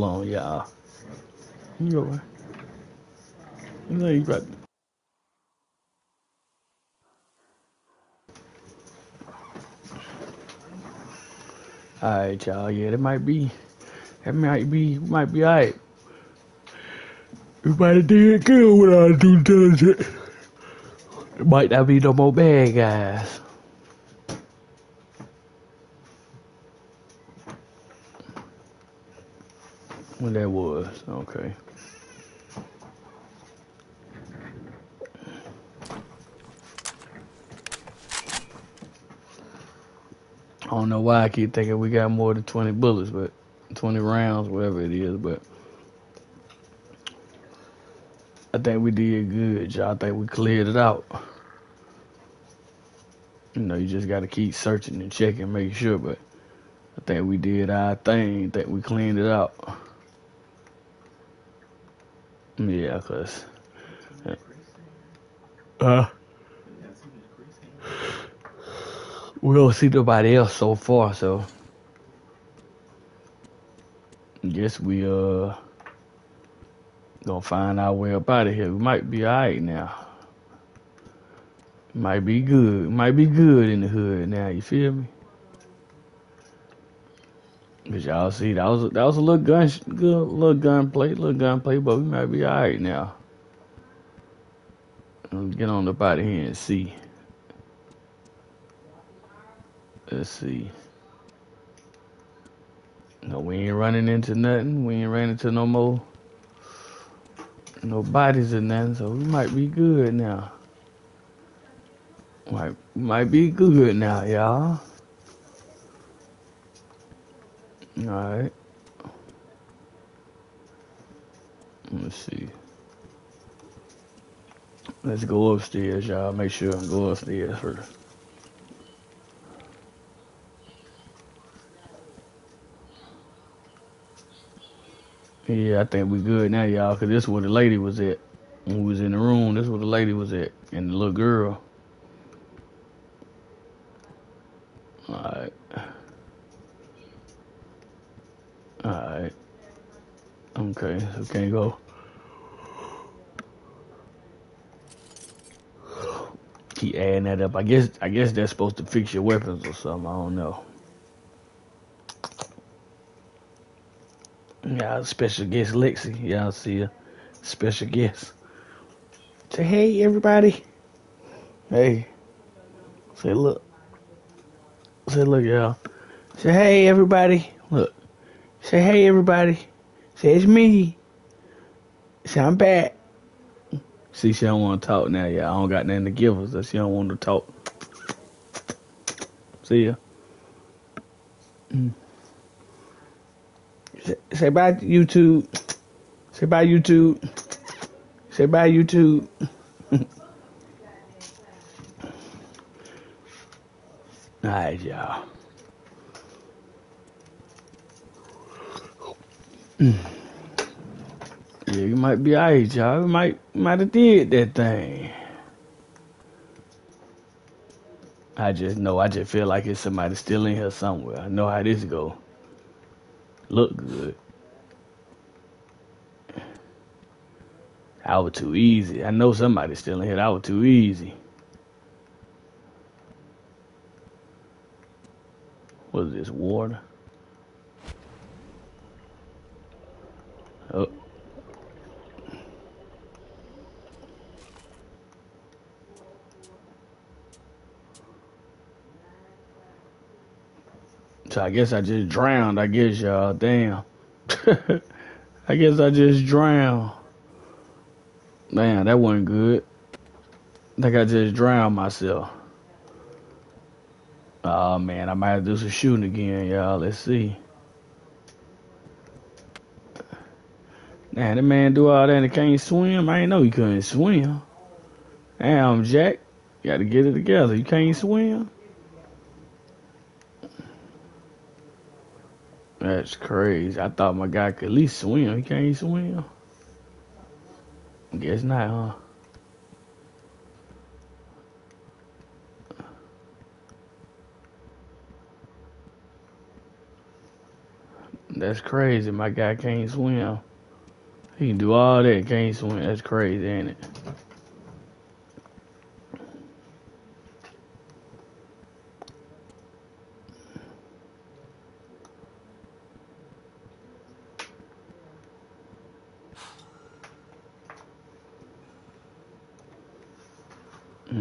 On, y'all. You go. know you got. Alright, y'all. Yeah, that might be. That might be. Might be alright. We might have did good with our due diligence. It might not be no more bad guys. That was. Okay. I don't know why I keep thinking we got more than 20 bullets, but 20 rounds, whatever it is, but I think we did good, y'all. I think we cleared it out. You know, you just got to keep searching and checking, making sure. But I think we did our thing. I think we cleaned it out. Yeah, cause. Uh, we don't see nobody else so far, so guess we uh gonna find our way up out of here. We might be alright now. Might be good. Might be good in the hood now. You feel me? Cause y'all see that was a, that was a little gun good little gunplay, little gunplay, but we might be alright now. Let's get on up out of here and see. Let's see. No, we ain't running into nothing. We ain't running into no more no bodies or nothing, so we might be good now. Might might be good now, y'all. Alright. Let's see. Let's go upstairs, y'all. Make sure I go upstairs first. Yeah, I think we good now, y'all, because this is where the lady was at. When we was in the room, this is where the lady was at. And the little girl. Alright. Alright. Okay, so can't go. Keep adding that up. I guess I guess that's supposed to fix your weapons or something. I don't know. Yeah, special guest Lexi. Y'all see a special guest. Say hey everybody. Hey. Say look. Say look y'all. Say hey everybody. Look. Say hey everybody. Say it's me. Say I'm back. See, she don't want to talk now, y'all. I don't got nothing to give her, so she don't want to talk. See ya. Mm. Say, say bye to YouTube. Say bye YouTube. Say bye YouTube. Alright, y'all. Hmm. Yeah, you might be alright, y'all. You might might have did that thing. I just know. I just feel like it's somebody still in here somewhere. I know how this go. Look good. I was too easy. I know somebody's still in here. I was too easy. What is this? Water? So I guess I just drowned. I guess y'all. Damn. I guess I just drowned. Man, that wasn't good. Think I just drowned myself. Oh man, I might have to do some shooting again, y'all. Let's see. Man, that man do all that and he can't swim. I ain't know he couldn't swim. Damn, Jack. You gotta get it together. You can't swim? That's crazy. I thought my guy could at least swim. He can't swim. Guess not, huh? That's crazy. My guy can't swim. He can do all that, can't swim. That's crazy, ain't it?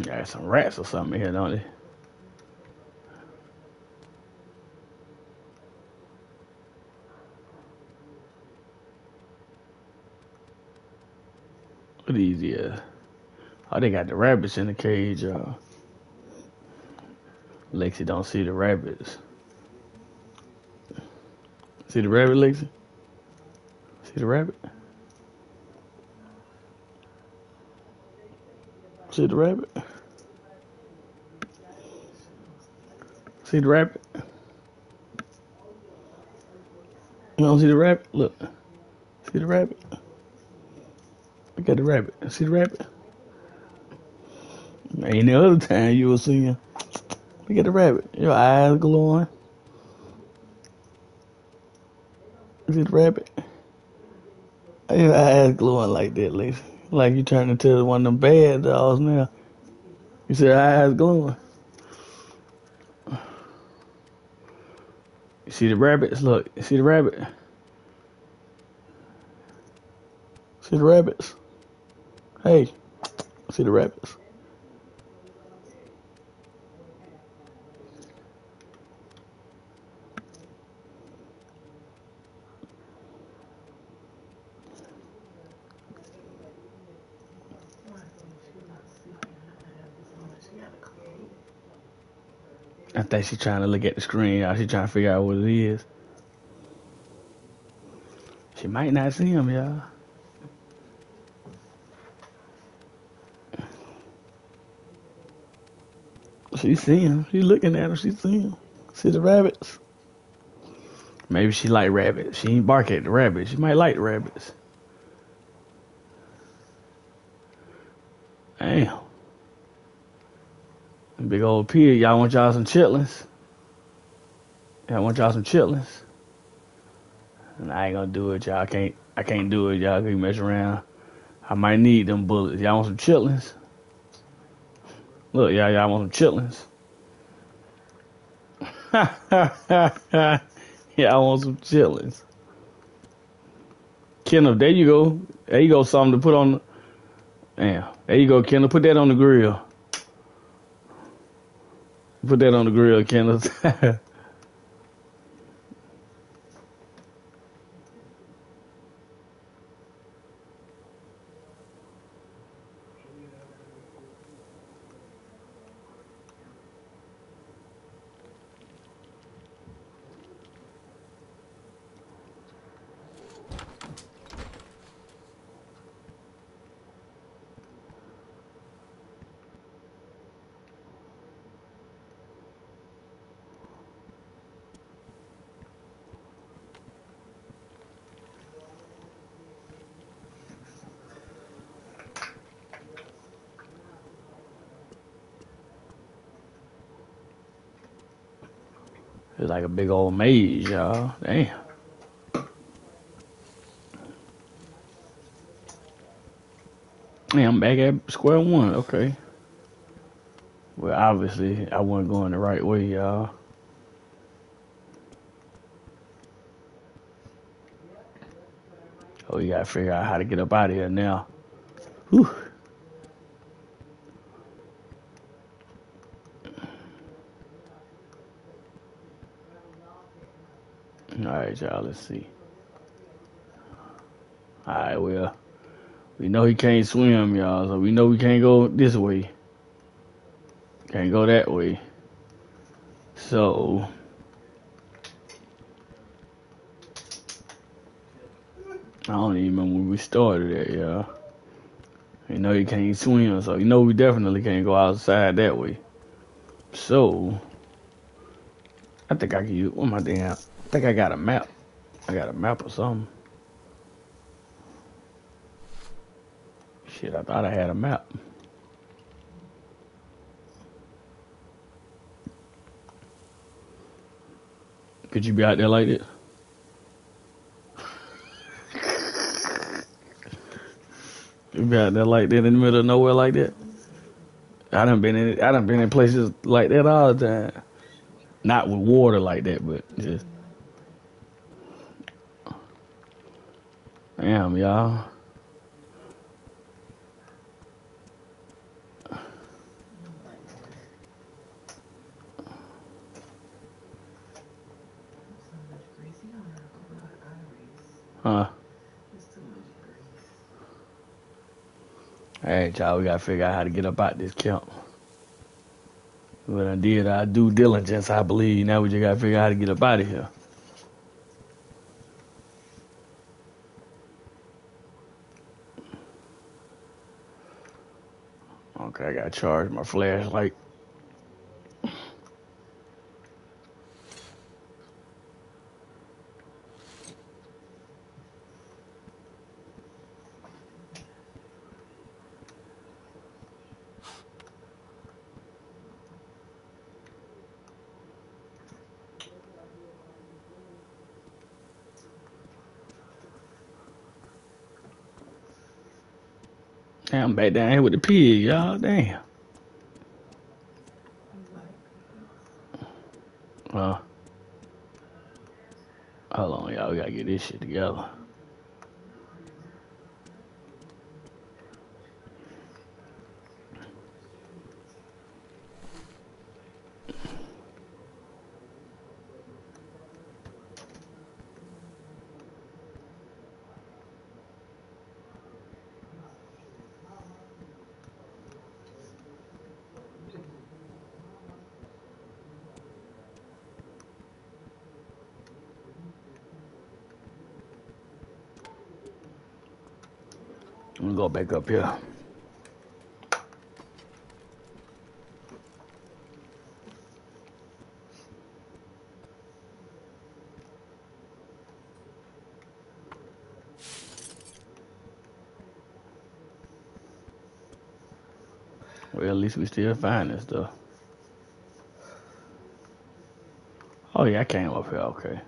Got some rats or something here, don't they? What these? Oh, they got the rabbits in the cage, y'all. Lexi don't see the rabbits. See the rabbit, Lexi? See the rabbit? See the rabbit? See the rabbit? You don't see the rabbit? Look. See the rabbit? Look at the rabbit. See the rabbit? The other time you will see him. Look at the rabbit. Your eyes glowing. See the rabbit? Your eyes glowing like that, Lacey. Like you turned into one of them bad dogs now. You see her eyes glowing. You see the rabbits? Look, you see the rabbit? See the rabbits? Hey, see the rabbits? Think she's trying to look at the screen, y'all. She's trying to figure out what it is. She might not see him, y'all. She see him. She looking at him. She see him. See the rabbits. Maybe she like rabbits. She ain't bark at the rabbits. She might like the rabbits. Damn. Big old pig. Y'all want y'all some chitlins? Y'all want y'all some chitlins? And I ain't gonna do it, y'all. I can't. I can't do it, y'all. Can mess around. I might need them bullets. Y'all want some chitlins? Look, y'all. Y'all want some chitlins? yeah, I want some chitlins? Kendall, there you go. There you go. Something to put on. Damn. There you go, Kendall. Put that on the grill. Put that on the grill, Kenneth. old maze, y'all. Damn. Yeah, I'm back at square one. Okay. Well, obviously, I wasn't going the right way, y'all. Oh, you gotta figure out how to get up out of here now. Whew. All right, y'all. Let's see. All right, well, we know he can't swim, y'all, so we know we can't go this way. Can't go that way. So, I don't even remember when we started at, y'all. You know he can't swim, so you know we definitely can't go outside that way. So, I think I can use, what my damn, I think I got a map. I got a map or something. Shit, I thought I had a map. Could you be out there like this? You be out there like that in the middle of nowhere like that? I done been in I done been in places like that all the time. Not with water like that, but just Damn, y'all. Huh? Alright, y'all, we gotta figure out how to get up out this camp. When I did our due diligence, I believe. Now we just gotta figure out how to get up out of here. Okay, I gotta charge my flashlight. Damn, I'm back down here with the pig, y'all. Damn. Uh, hold on, y'all. We gotta get this shit together. Back up here. Well, at least we still find this stuff. Oh yeah, I came up here. Okay.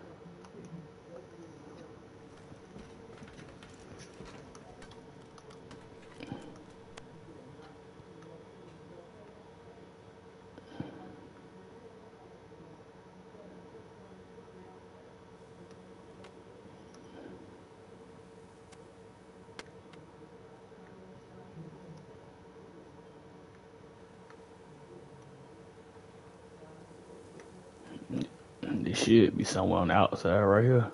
The outside right here.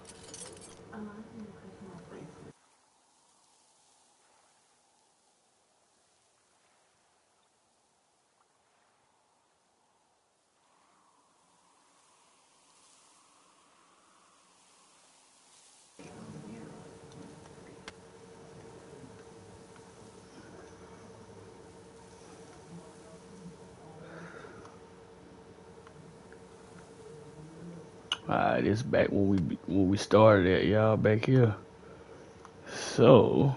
Alright, it's back when we when we started at y'all back here. So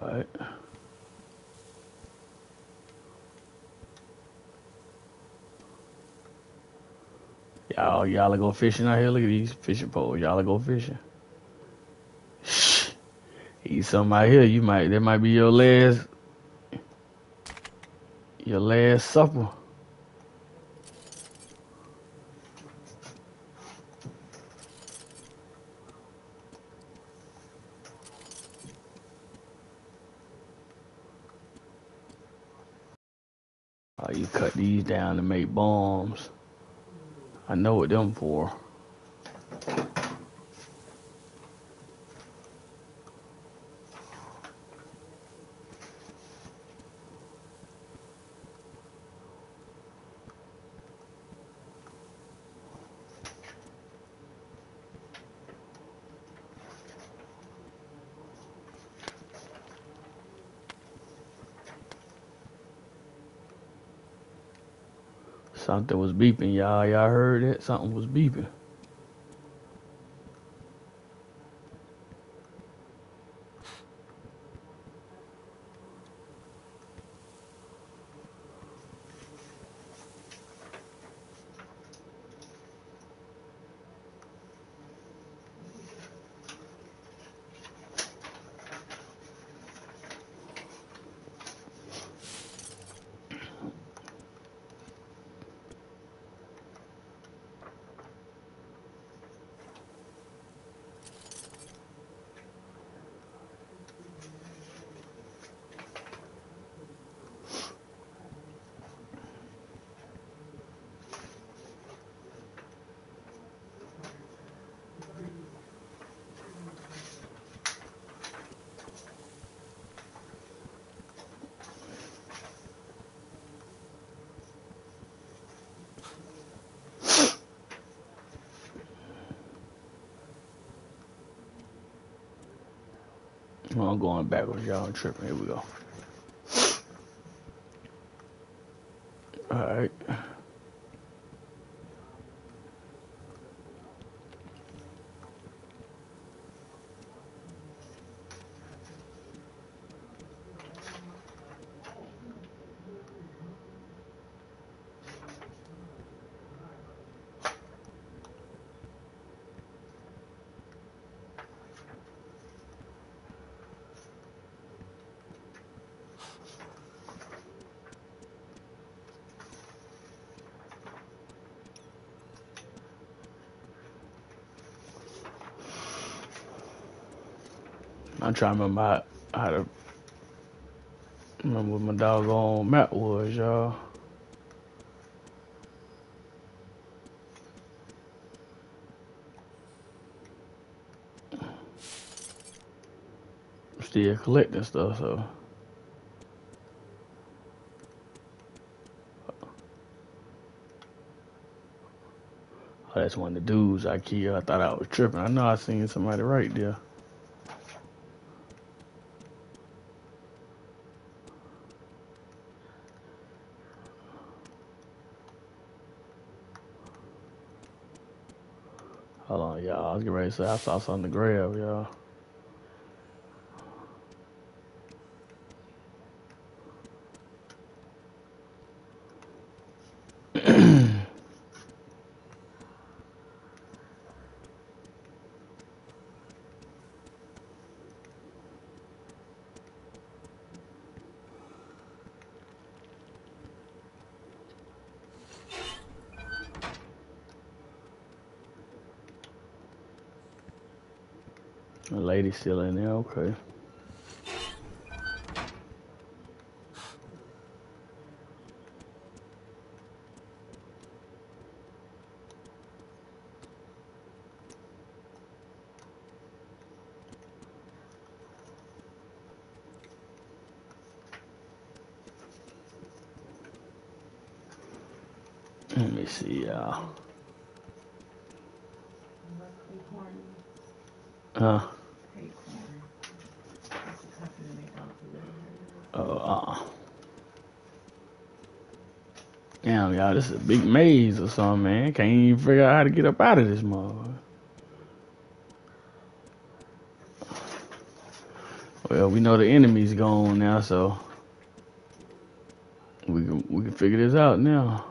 alright. Y'all go fishing out here. Look at these fishing poles. Y'all go fishing. Eat something out here. You might that might be your last your last supper. Oh, you cut these down to make bombs. I know what them for. Something was beeping, y'all. Y'all heard it? Something was beeping. Going backwards, y'all. I'm tripping. Here we go. All right. I'm trying to remember how, to remember what my doggone map was, y'all. Still collecting stuff, so. Oh, that's one of the dudes I killed. I thought I was tripping. I know I seen somebody right there. Hold on, y'all. I was getting ready to say I saw something to grab, y'all. The lady still in there, okay. Let me see, y'all. Huh? Oh, uh. Y'all, this is a big maze or something, man. Can't even figure out how to get up out of this motherfucker. Well, we know the enemy's gone now, so we can we can figure this out now.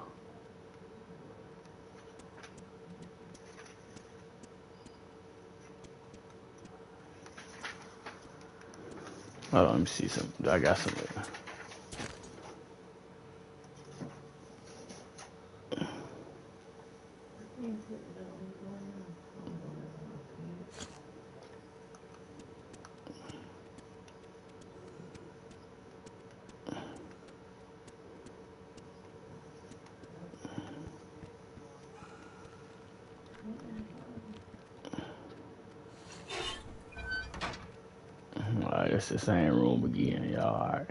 Hold let me see some. I got some. Alright, it's the same room again, y'all. Alright.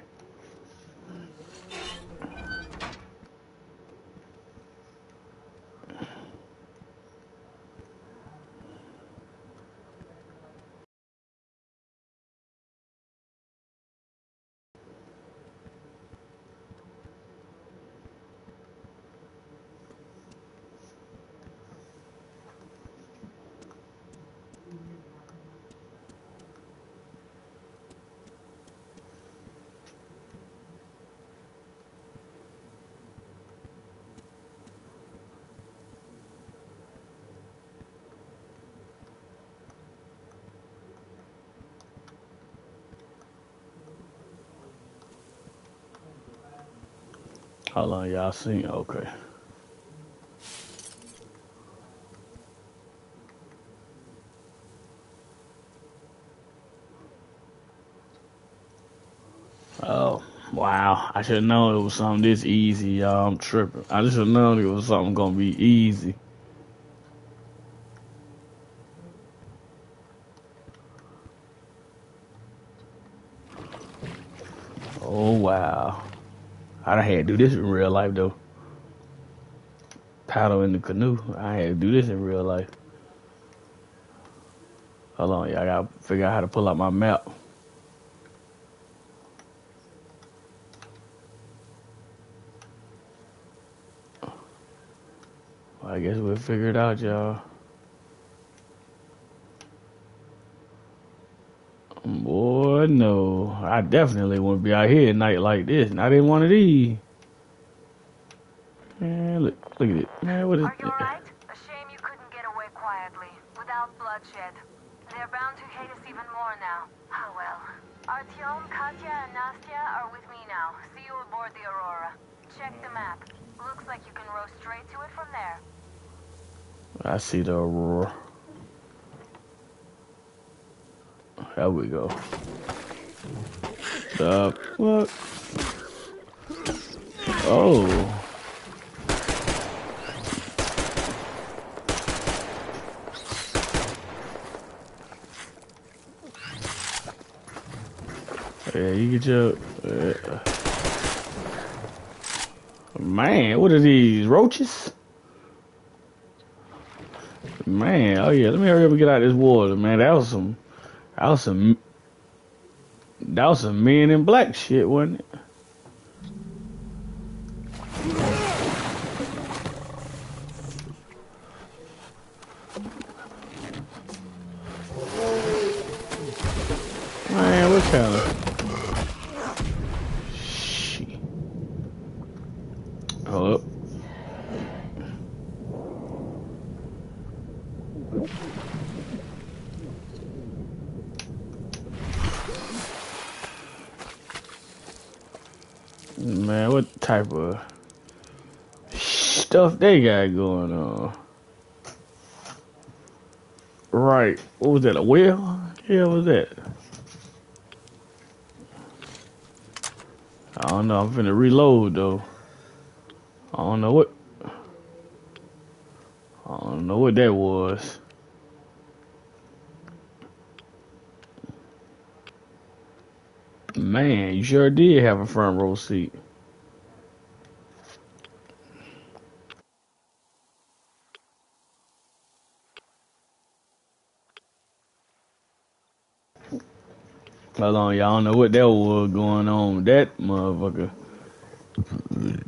Y'all see? Okay. Oh, wow. I should have known it was something this easy, y'all. I'm tripping. I just should have known it was something gonna be easy. had to do this in real life though. Paddle in the canoe. I had to do this in real life. Hold on, y'all. I gotta figure out how to pull out my map. I guess we'll figure it out, y'all. Boy, no. I definitely wouldn't be out here at night like this. Not in one of these. Man, look, look at it. Man, what is
Are you alright? A shame you couldn't get away quietly, without bloodshed. They're bound to hate us even more now. Oh well. Artyom, Katya, and Nastya are with me now. See you aboard the Aurora. Check the map. Looks like you can row straight to it from there.
I see the aurora. There we go. The what? Oh. Yeah, you get your. Uh, man, what are these roaches? Man, oh yeah, let me hurry up and get out of this water, man. That was some, that was some, that was some men in black shit, wasn't it? Man, what kind of shit? Hold up. Man, what type of stuff they got going on? Right. What was that? A whale? Yeah, what was that? I don't know. I'm finna reload though. I don't know what. I don't know what that was. Man, you sure did have a front row seat. Hold on, y'all don't know what that was going on. That motherfucker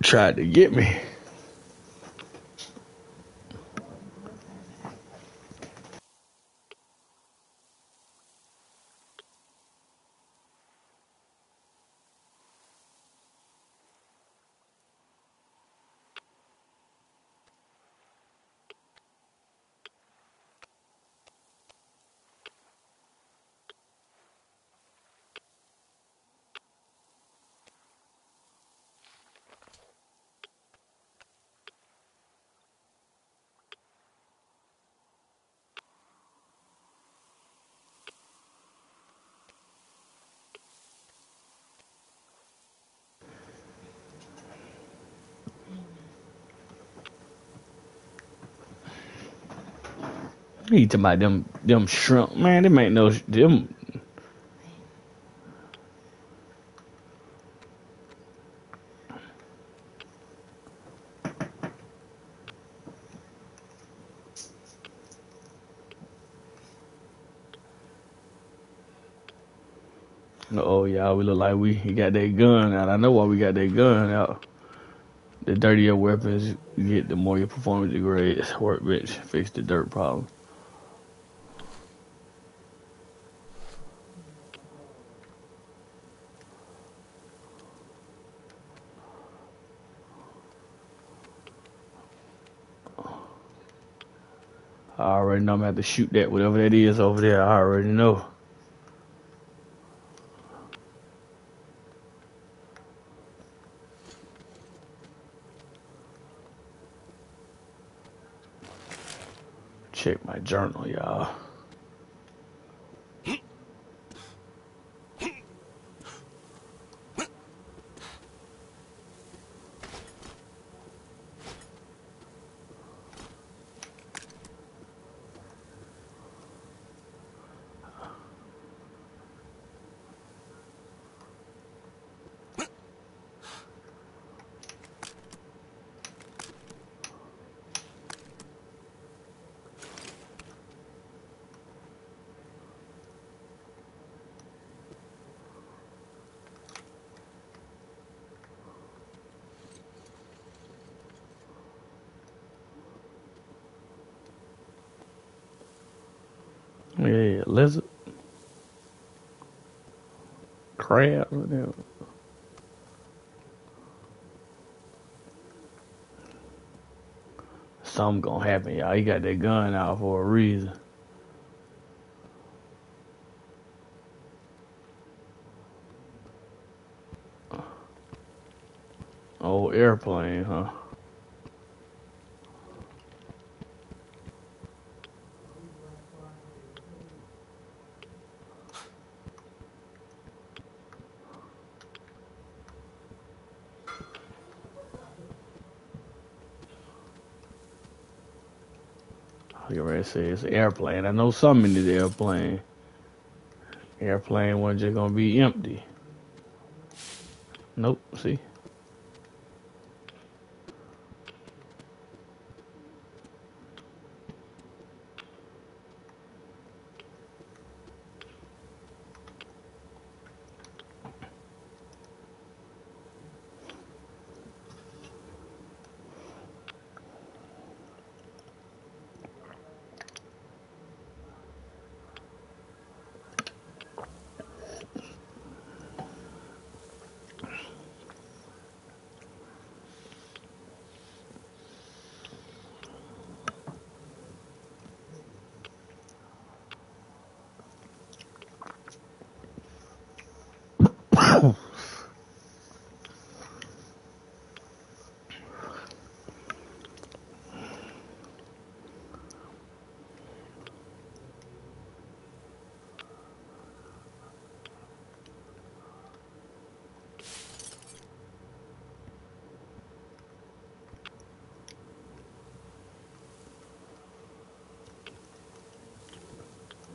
tried to get me. Talking about them them shrimp. Man, them ain't no them. Oh y'all, we look like we got that gun out. I know why we got that gun out. The dirtier weapons you get, the more your performance degrades. Workbench fix the dirt problem. I already know I'm gonna have to shoot that, whatever that is over there. I already know. Check my journal, y'all. Whatever. Something gonna happen, y'all. He got that gun out for a reason. Old airplane, huh? You ready to say it's an airplane. I know some in this airplane. Airplane wasn't just gonna be empty. Nope, see?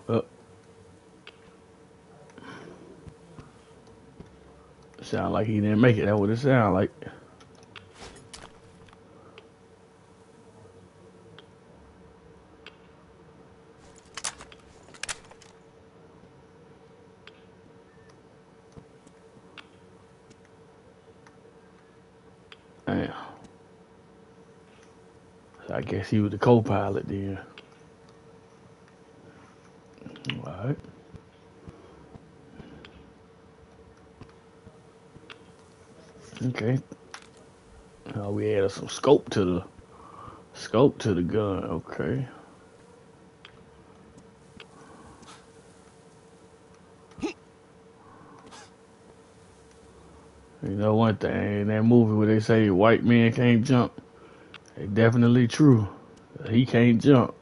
Uh, sound like he didn't make it. That's what it sound like. Damn. So I guess he was the co-pilot then. All right. Okay. Uh, we added some scope to the scope to the gun. Okay. You know one thing in that movie where they say white men can't jump, it's definitely true. He can't jump.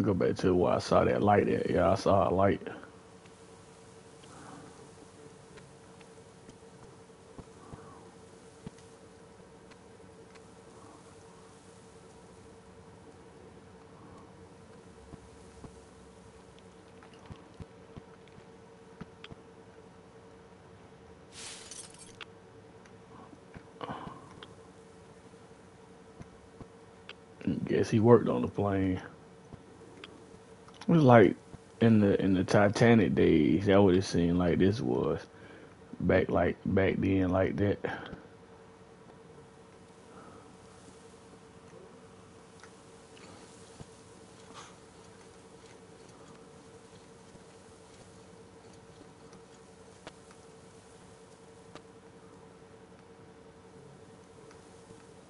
Go back to where I saw that light at. Yeah, I saw a light. Guess he worked on the plane. Like in the in the Titanic days. That would have seemed like this was back like back then like that.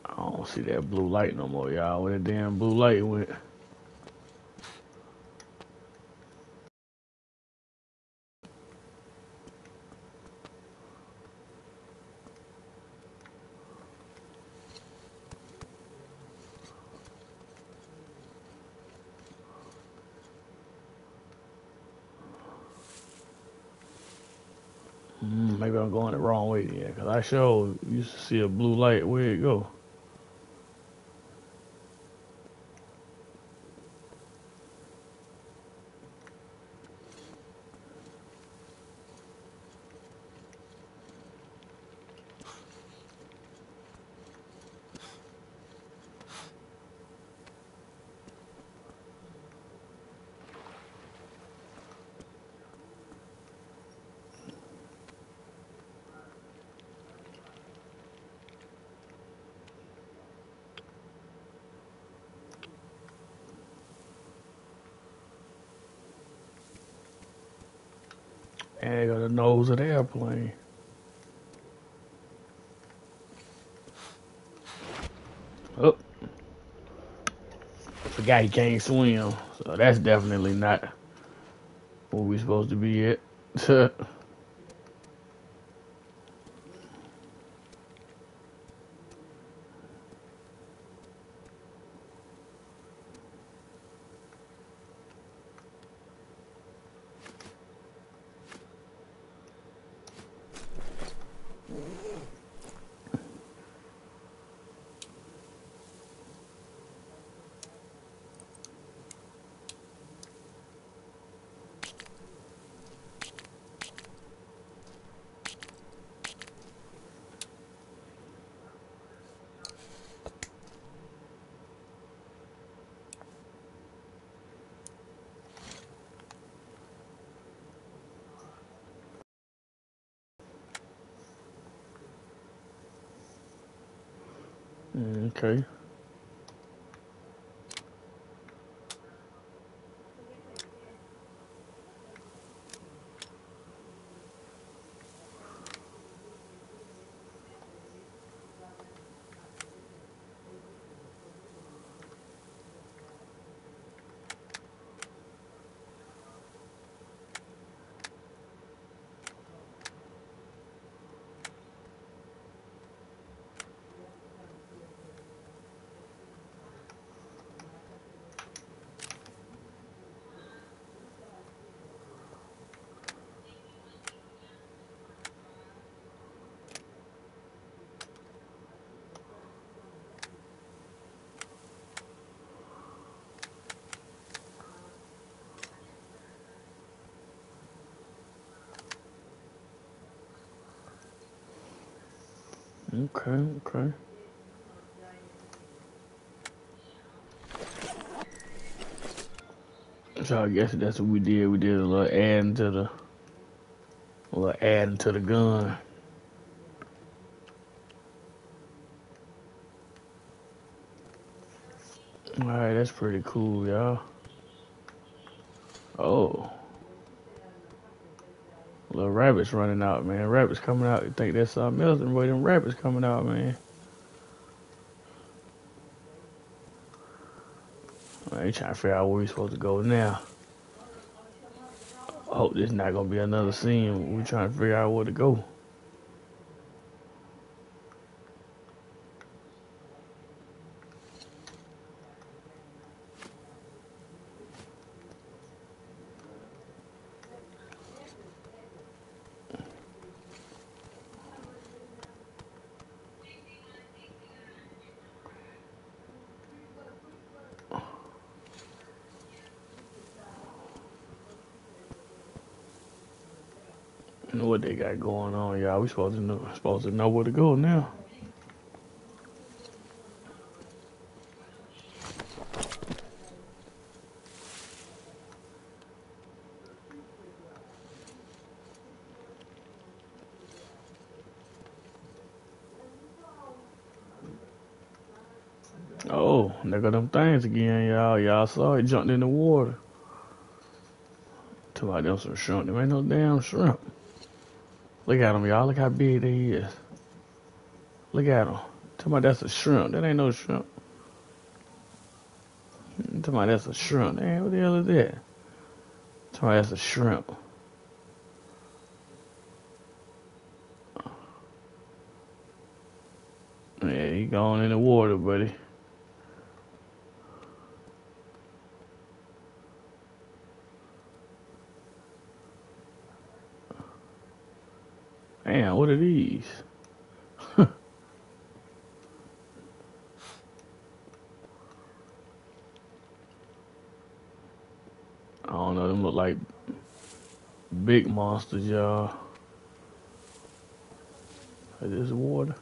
I don't see that blue light no more, y'all. Where that damn blue light went? Mm, maybe I'm going the wrong way then, cause I sure used to see a blue light. Where it go? Of the airplane. Oh. Forgot he can't swim. So that's definitely not where we're supposed to be at. Okay, okay. So I guess that's what we did. We did a little adding to the, a little adding to the gun. All right, that's pretty cool, y'all. Oh, little rabbits running out, man. Rabbits coming out. You think that's something else? Boy, them rabbits coming out, man. Man, they trying to figure out where we supposed to go now. I hope this not gonna be another scene. We trying to figure out where to go. know what they got going on, y'all. We supposed to know supposed to know where to go now. Oh, there go them things again, y'all. Y'all saw it jumped in the water. Talk about them some shrimp. There ain't no damn shrimp. Look at them, y'all. Look how big they is. Look at them. Tell me that's a shrimp. That ain't no shrimp. Tell me that's a shrimp. Hey, what the hell is that? Tell me that's a shrimp. Yeah, he gone in the water, buddy. Damn, what are these? I don't know, them look like y'all. Is this water?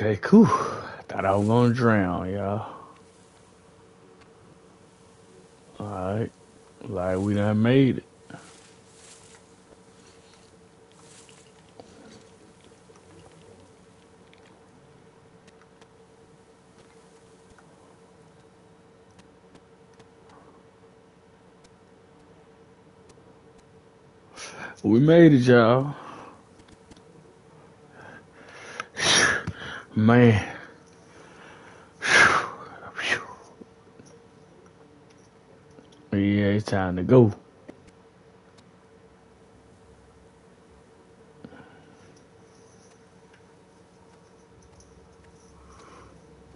Okay, cool. Thought I was gonna drown, y'all. Alright. Like we done made it. We made it, y'all. Man. Yeah, it's time to go.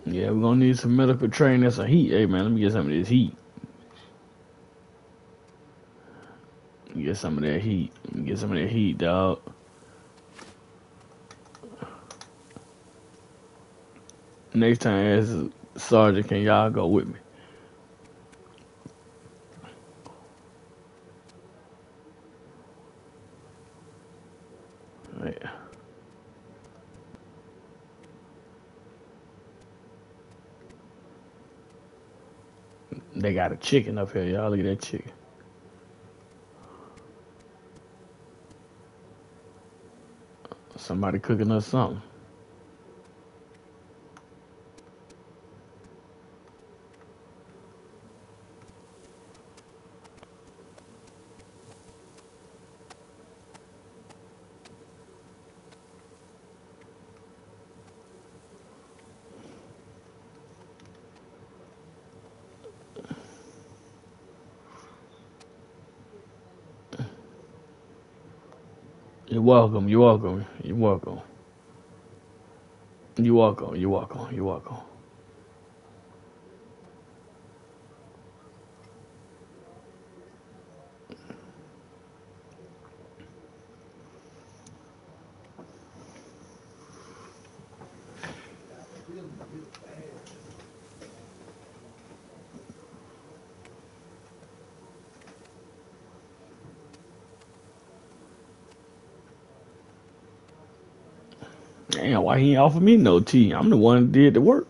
Yeah, we're gonna need some medical training That's some heat. Hey man, let me get some of this heat. Get some of that heat. Get some of that heat, dog. Next time as sergeant, can y'all go with me? They got a chicken up here, y'all. Look at that chicken. Somebody cooking us something. You're welcome. You're welcome. You're welcome. You're welcome. You're welcome. You're welcome. Damn, why he ain't offer me no tea? I'm the one that did the work.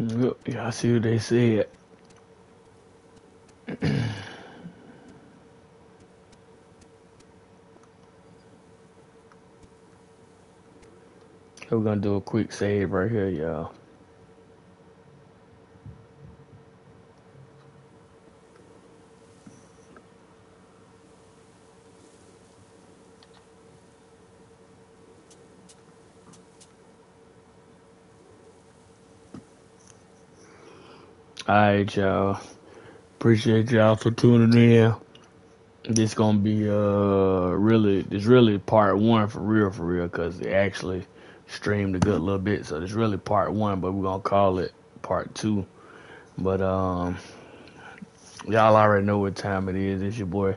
Yep, yeah, I see what they said. We're gonna do a quick save right here, y'all. Alright, y'all. Appreciate y'all for tuning in. This gonna be uh really this really part one for real for real because it actually streamed a good little bit. So it's really part one, but we're gonna call it part two. But um, y'all already know what time it is. It's your boy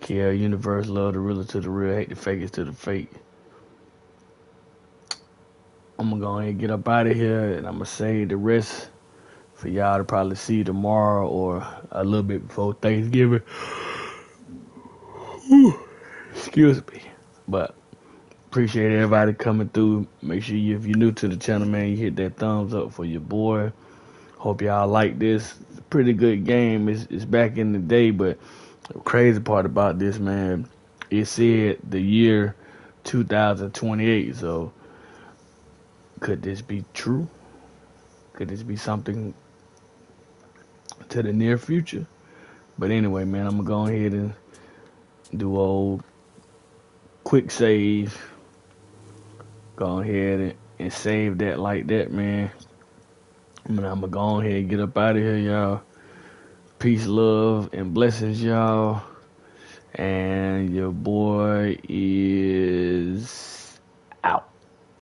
Kel Universe. Love the real to the real, hate the fakest to the fake. I'm gonna go ahead and get up out of here, and I'm gonna save the rest for y'all to probably see tomorrow or a little bit before Thanksgiving. Excuse me, but appreciate everybody coming through. Make sure you, if you're new to the channel, man, you hit that thumbs up for your boy. Hope y'all like this. Pretty good game. It's, it's back in the day, but the crazy part about this, man, it said the year 2028. So could this be true? Could this be something to the near future? But anyway, man, I'm gonna go ahead and do old quick save. Go ahead and, and save that like that, man. I I'm gonna go ahead and get up out of here, y'all. Peace, love, and blessings, y'all. And your boy is